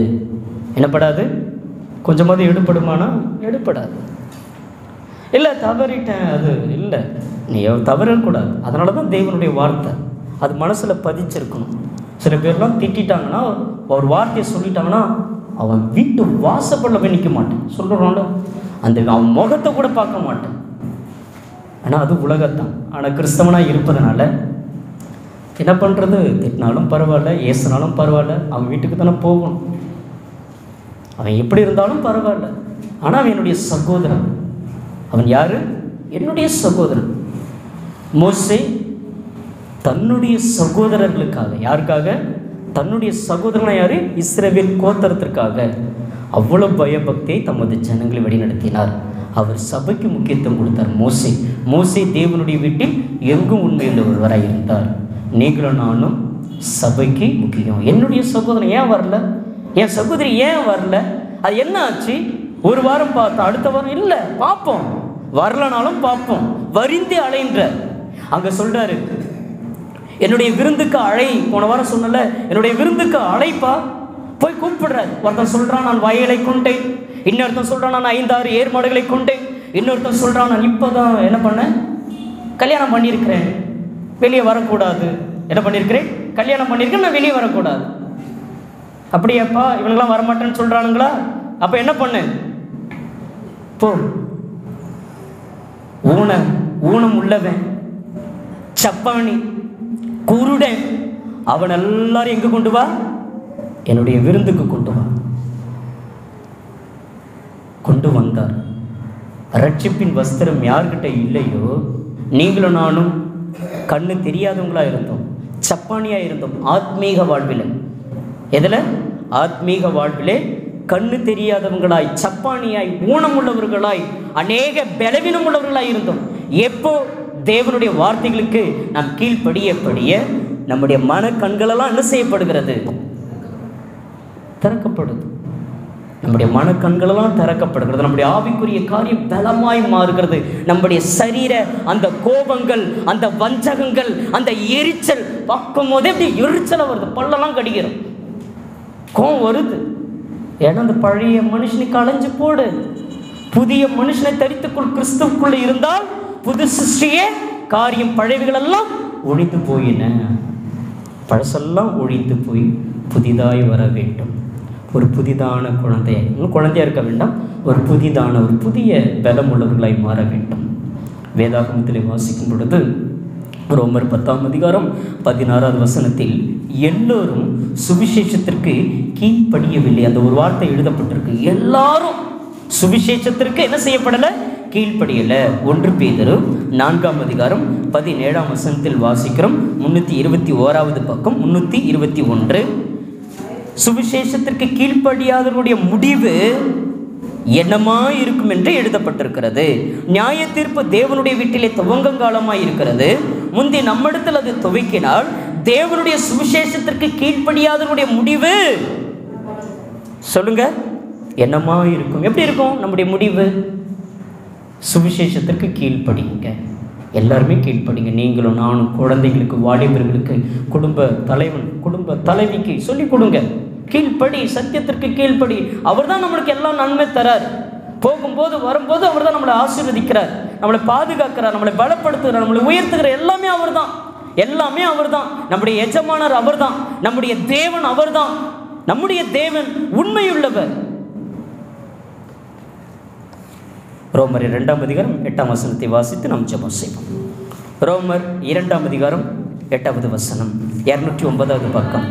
என்னப்படாது? கொஞ்சமாவது எடுபடுமானா? எடுபடாது. இல்லை தவறிட்டேன் அது இல்லை. நீ தவறக்கூடாது. அதனால தான் தேவனுடைய வார்த்தை. அது மனசில் பதிச்சிருக்கணும். சில பேர்லாம் திட்டிட்டாங்கன்னா ஒரு வார்த்தையை சொல்லிட்டாங்கன்னா அவன் வீட்டு வாசப்படல போய் நிற்க மாட்டேன். சொல்கிறோம்ல அந்த அவன் முகத்தை கூட பார்க்க மாட்டேன். ஆனால் அது உலகத்தான். ஆனால் கிறிஸ்தவனாக இருப்பதனால என்ன பண்ணுறது திட்டினாலும் பரவாயில்ல ஏசுனாலும் பரவாயில்ல அவன் வீட்டுக்கு தானே போகணும். அவன் எப்படி இருந்தாலும் பரவாயில்ல. ஆனால் அவன் என்னுடைய சகோதரன். அவன் யார்? என்னுடைய சகோதரன். மோசே தன்னுடைய சகோதரர்களுக்காக யாருக்காக? தன்னுடைய சகோதரனை யாரு? இஸ்ரவேல் கோத்தரத்திற்காக. அவ்வளோ பயபக்தியை தமது ஜனங்களை வழிநடத்தினார். அவர் சபைக்கு முக்கியத்துவம் கொடுத்தார் மோசை. மோசை தேவனுடைய வீட்டில் எங்கும் உண்மையுள்ளவராக இருந்தார். நீங்களும் நானும் சபைக்கு முக்கியம். என்னுடைய சகோதரன் ஏன் வரல? என் சகோதரி ஏன் வரல? அது என்ன ஆச்சு? ஒரு வாரம் பார்த்தோம் அடுத்த வாரம் இல்லை பார்ப்போம். வரலனாலும் பார்ப்போம். வரிந்து அலைன்ற அங்கே சொல்கிறாரு என்னுடைய விருந்துக்கு அழை. போன வாரம் சொன்னல என்னுடைய விருந்துக்கு அழைப்பா? போய் கூப்பிடுறாரு. ஒருத்தன் சொல்கிறான் நான் வயலை கொண்டேன். இன்னொருத்தன் சொல்கிறான் நான் ஐந்தாறு ஏர் மாடுகளை கொண்டேன். இன்னொருத்தன் சொல்கிறான் நான் இப்போதான் என்ன பண்ணேன் கல்யாணம் பண்ணியிருக்கிறேன். வெளியே வரக்கூடாது. என்ன பண்ணியிருக்கிறேன்? கல்யாணம் பண்ணியிருக்கேன் நான் வெளியே வரக்கூடாது. அப்படியாப்பா இவனுங்களாம் வரமாட்டேன்னு சொல்கிறானுங்களா அப்போ என்ன பண்ணு? போ. ஊனம் ஊனம் உள்ளவன். சப்பானி குருடன் அவன் எல்லாரும் எங்க கொண்டு வா? என்னுடைய விருந்துக்கு கொண்டு வா. கொண்டு வந்தார். ரட்சிப்பின் வஸ்திரம் யார்கிட்ட இல்லையோ நீங்களும் நானும் கண்ணு தெரியாதவங்களா இருந்தோம். சப்பானியா இருந்தோம். ஆத்மீக வாழ்வில். எதில்? ஆத்மீக வாழ்விலே கண்ணு தெரியாதவங்களாய் சப்பானியாய் ஊனமுள்ளவர்களாய் அநேக பலவீனம் உள்ளவர்களாய் இருந்தோம். எப்போ? தேவனுடைய வார்த்தைகளுக்கு நாம் கீழ்ப்படிய படிய நம்முடைய மன கண்களெல்லாம் என்ன செய்யப்படுகிறது? திறக்கப்படுது. நம்முடைய மனக்கண்களெல்லாம் திறக்கப்படுகிறது. நம்முடைய ஆவிக்குரிய காரியம் பலமாய் மாறுகிறது. நம்முடைய சரீர அந்த கோபங்கள் அந்த வஞ்சகங்கள் அந்த எரிச்சல் பார்க்கும் போதே அப்படி எரிச்சலை வருது. பல்லெல்லாம் கடிக்கிறோம். கோவம் வருது. ஏன்னா அந்த பழைய மனுஷனுக்கு அலைஞ்சு போடு. புதிய மனுஷனை தரித்துக்குள். கிறிஸ்துக்குள்ளே இருந்தால் புது சிருஷ்டியே காரியம் பழையவைகள் எல்லாம் ஒழிந்து போயின. பழசெல்லாம் ஒழிந்து போய் புதிதாய் வர வேண்டும். ஒரு புதிதான குழந்தையை இன்னும் குழந்தையா இருக்க வேண்டாம். ஒரு புதிதான ஒரு புதிய பலம் உள்ளவர்களாய் மாற வேண்டும். வேதாகமத்தில் வாசிக்கும் பொழுது ரோமர் பத்தாம் அதிகாரம் பதினாறாவது வசனத்தில் எல்லோரும் சுவிசேஷத்திற்கு கீழ்ப்படியவில்லை. அந்த ஒரு வார்த்தை எழுதப்பட்டிருக்கு. எல்லாரும் சுவிசேஷத்திற்கு என்ன செய்யப்படலை? கீழ்ப்படியில். ஒன்று பேதரு நான்காம் அதிகாரம் பதினேழாம் வசனத்தில் வாசிக்கிறோம். முன்னூற்றி இருபத்தி ஓராவது பக்கம் முன்னூற்றி இருபத்தி ஒன்று. சுவிசேஷத்திற்கு கீழ்ப்படியாதவருடைய முடிவு என்னமா இருக்கும் என்று எழுதப்பட்டிருக்கிறது. நியாய தீர்ப்பு தேவனுடைய வீட்டிலே துவங்கங்காலமாய் இருக்கிறது. முந்தி நம்மிடத்தில் அது துவக்கினால் தேவனுடைய சுவிசேஷத்திற்கு கீழ்ப்படியாதனுடைய முடிவு சொல்லுங்க. என்னமா இருக்கும் எப்படி இருக்கும்? நம்முடைய முடிவு? சுவிசேஷத்திற்கு கீழ்ப்படிங்க எல்லாருமே கீழ்ப்படிங்க. நீங்களும் நானும் குழந்தைகளுக்கு வாலிபர்களுக்கு குடும்ப தலைவன் குடும்ப தலைவிக்கு சொல்லிக் கொடுங்க. கீழ்ப்படி சத்தியத்திற்கு கீழ்ப்படி. அவர் தான் நம்மளுக்கு எல்லாம் நன்மை தரார். போகும்போது வரும்போது அவர் தான் நம்மளை ஆசீர்வதிக்கிறார். நம்மளை பாதுகாக்கிறார் நம்மளை பலப்படுத்துகிறார் நம்மளை உயர்த்துகிற எல்லாமே அவர் தான் எல்லாமே அவர் தான் நம்முடைய எஜமானர் அவர் தான் நம்முடைய தேவன் அவர் தான் நம்முடைய தேவன் உண்மையுள்ளவர். ரோமர் இரண்டாம் அதிகாரம் எட்டாம் வசனத்தை வாசித்து நாம் ஜபம் செய்வோம். ரோமர் இரண்டாம் அதிகாரம் எட்டாவது வசனம் இரநூற்றி ஒன்பதாவது பக்கம்.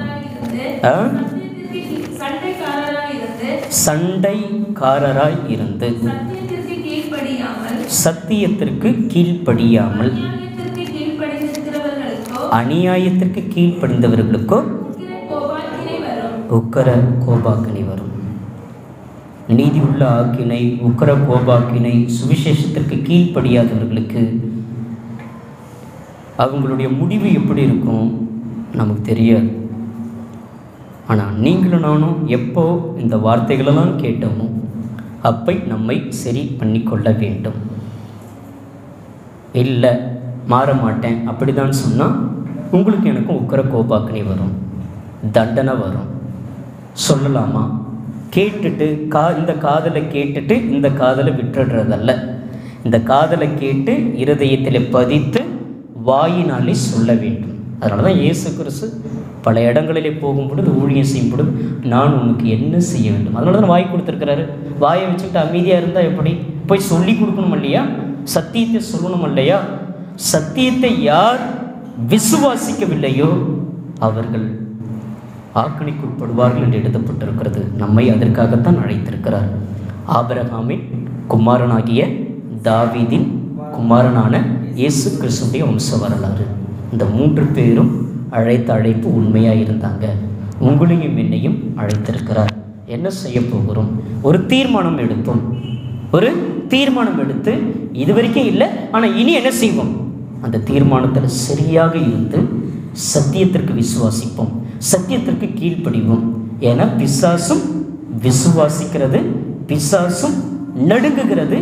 சண்டைக்காரராய் இருந்து சத்தியத்திற்கு கீழ்ப்படியாமல் அநியாயத்திற்கு கீழ்ப்படிந்தவர்களுக்கோ? உக்கர கோபாக்கினை வரும் உக்கர கோபாக்கினை வரும் நீதி உள்ள ஆக்கினை உக்கர கோபாக்கினை சுவிசேஷத்திற்கு கீழ்ப்படியாதவர்களுக்கு அவங்களுடைய முடிவு எப்படி இருக்கும்? நமக்கு தெரியாது. ஆனால் நீங்களும் நானும் எப்போ இந்த வார்த்தைகளெல்லாம் கேட்டோமோ அப்பை நம்மை சரி பண்ணிக்கொள்ள வேண்டும். இல்லை மாற மாட்டேன் அப்படிதான் சொன்னால் உங்களுக்கு எனக்கும் உக்கர கோபாக்கினை வரும். தண்டனை வரும். சொல்லலாமா? கேட்டுட்டு கா இந்த காதலை கேட்டுட்டு இந்த காதலை விட்டுடுறதல்ல. இந்த காதலை கேட்டு இருதயத்தில் பதித்து வாயினாலே சொல்ல வேண்டும். அதனால தான் இயேசு கிறிஸ்து பல இடங்களிலே போகும் பொழுது ஊழியம் செய்யும் பொழுது நான் உனக்கு என்ன செய்ய வேண்டும்? அதனால தான் வாய் கொடுத்துருக்கிறாரு. வாயை வச்சுக்கிட்டு அமைதியாக இருந்தால் எப்படி? போய் சொல்லி கொடுக்கணும் இல்லையா? சத்தியத்தை சொல்லணும் இல்லையா? சத்தியத்தை யார் விசுவாசிக்கவில்லையோ அவர்கள் ஆக்கணிக்குட்படுவார்கள் என்று எழுதப்பட்டிருக்கிறது. நம்மை அதற்காகத்தான் அழைத்திருக்கிறார். ஆபரகாமின் குமாரனாகிய தாவீதின் குமாரனான இயேசு கிறிஸ்துடைய வம்ச வரலாறு. இந்த மூன்று பேரும் அழைத்த அழைப்பு உண்மையாக இருந்தாங்க உங்களையும் என்னையும் அழைத்திருக்கிறார். என்ன செய்ய போகிறோம்? ஒரு தீர்மானம் எடுப்போம். ஒரு தீர்மானம் எடுத்து இது வரைக்கும் இல்லை ஆனால் இனி என்ன செய்வோம்? அந்த தீர்மானத்தில் சரியாக இருந்து சத்தியத்திற்கு விசுவாசிப்போம். சத்தியத்திற்கு கீழ்ப்படிவோம். ஏன்னா பிசாசும் விசுவாசிக்கிறது பிசாசும் நடுங்குகிறது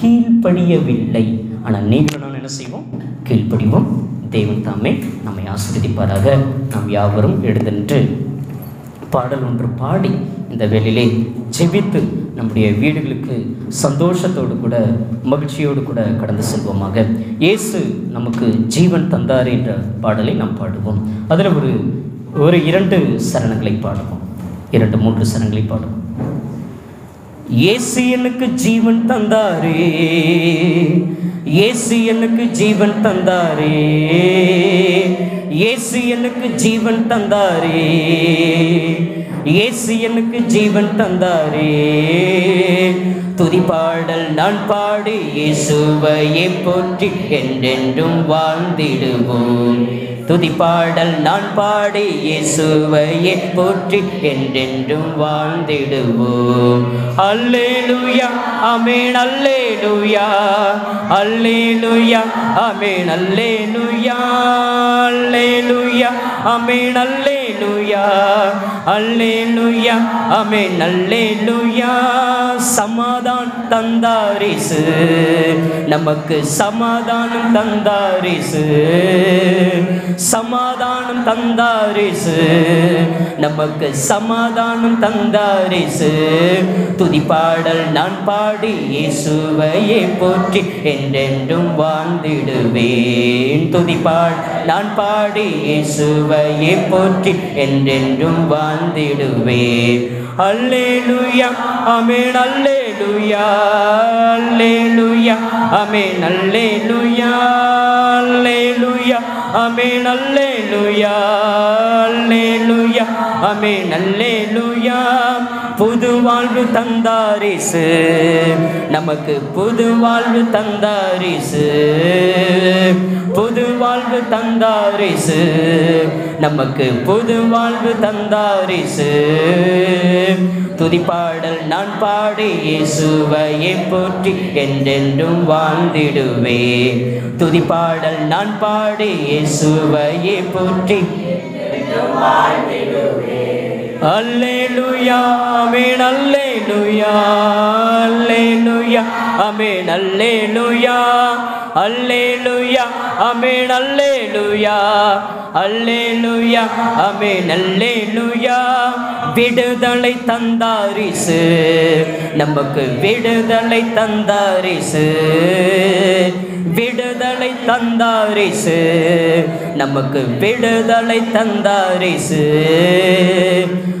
கீழ்ப்படியவில்லை. ஆனால் நீங்கள் நான் என்ன செய்வோம்? கீழ்ப்படிவோம். தேவன் தாமே நம்மை ஆஸ்வதிப்பாராக நாம் யாவரும் எழுதென்று பாடல் ஒன்று பாடி இந்த வேலையிலே ஜெபித்து நம்முடைய வீடுகளுக்கு சந்தோஷத்தோடு கூட மகிழ்ச்சியோடு கூட கடந்து செல்வோமாக. இயேசு நமக்கு ஜீவன் தந்தார் என்ற பாடலை நாம் பாடுவோம். அதில் ஒரு ஒரு இரண்டு சரணங்களை பாடுவோம். இரண்டு மூன்று சரணங்களை பாடுவோம். இயேசு எனக்கு ஜீவன் தந்தாரே. இயேசு எனக்கு ஜீவன் தந்தாரே. இயேசு எனக்கு ஜீவன் தந்தாரே. இயேசு எனக்கு ஜீவன் தந்தாரே. துதிப்பாடல் நான் பாடி இயேசுவையை போற்றி என்றென்றும் வாழ்ந்திடுவோம். துதிப்பாடல் நான் பாடி இயேசுவையே போற்றி என்றென்றும் வாழ்ந்திடுவோம். அல்லேலுயா அமேன் அல்லேலுயா. அல்லேலுயா அமேன் அல்லேலுயா. அல்லேலுயா அமேன் அல்லே அல்லேலூயா அல்லேலூயா அமேன் அல்லேலூயா சமாதான் தந்தாரிசு நமக்கு சமாதானம் தந்தாரிசு சமாதானம் தந்தாரிசு நமக்கு சமாதானம் தந்தாரிசு துதிப்பாடல் நான் பாடி இயேசுவையே போற்றி என்றென்றும் வாழ்ந்திடுவேன். துதிப்பாடல் நான் பாடி இயேசுவையே போற்றி என்றென்றும் வாழ்ந்திடுவேன் அல்லேலூயா அமேன் அல்லேலூயா அல்லேலூயா அமேன் அல்லேலூயா அல்லேலூயா அமேன் அல்லேலூயா அல்லேலூயா அமேன் அல்லேலூயா. புது வாழ்வு தந்தாரிசு நமக்கு புது வாழ்வு தந்தாரிசு புது வாழ்வு தந்தாரிசு நமக்கு புது வாழ்வு தந்தாரிசு துதிப்பாடல் நான் பாடி இயேசுவையே போற்றி என்றென்றும் வாழ்ந்திடுவேன் துதிப்பாடல் நான் பாடி இயேசுவையே போற்றி அல்லேலூயா ஆமென் அல்லேலூயா அல்லேலூயா ஆமென் அல்லேலூயா அல்லேலூயா ஆமென் அல்லேலூயா அல்லேலூயா ஆமென் அல்லேலூயா. விடுதலை தந்தாரிசு நமக்கு விடுதலை தந்தாரிசு விடுதலை தந்தாரிசு நமக்கு விடுதலை தந்தாரிசு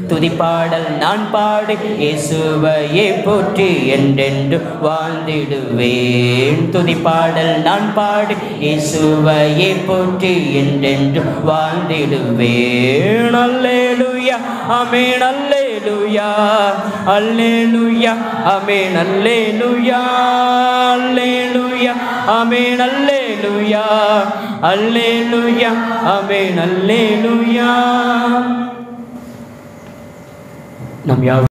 துதிப்பாடல் நான் பாடி இயேசுவையே போற்றி என்றென்று வாழ்ந்திடுவேன். துதிப்பாடல் நான் பாடி இயேசுவையே போற்றி என்றென்று வாழ்ந்திடுவேன். அல்லேலூயா. அமேன் அல்லேலூயா அல்லேலூயா அமேன் அல்லேலூயா அல்லேலூயா அமேன் அல்லேலூயா அல்லேலூயா அமேன் அல்லேலூயா நம் யாவ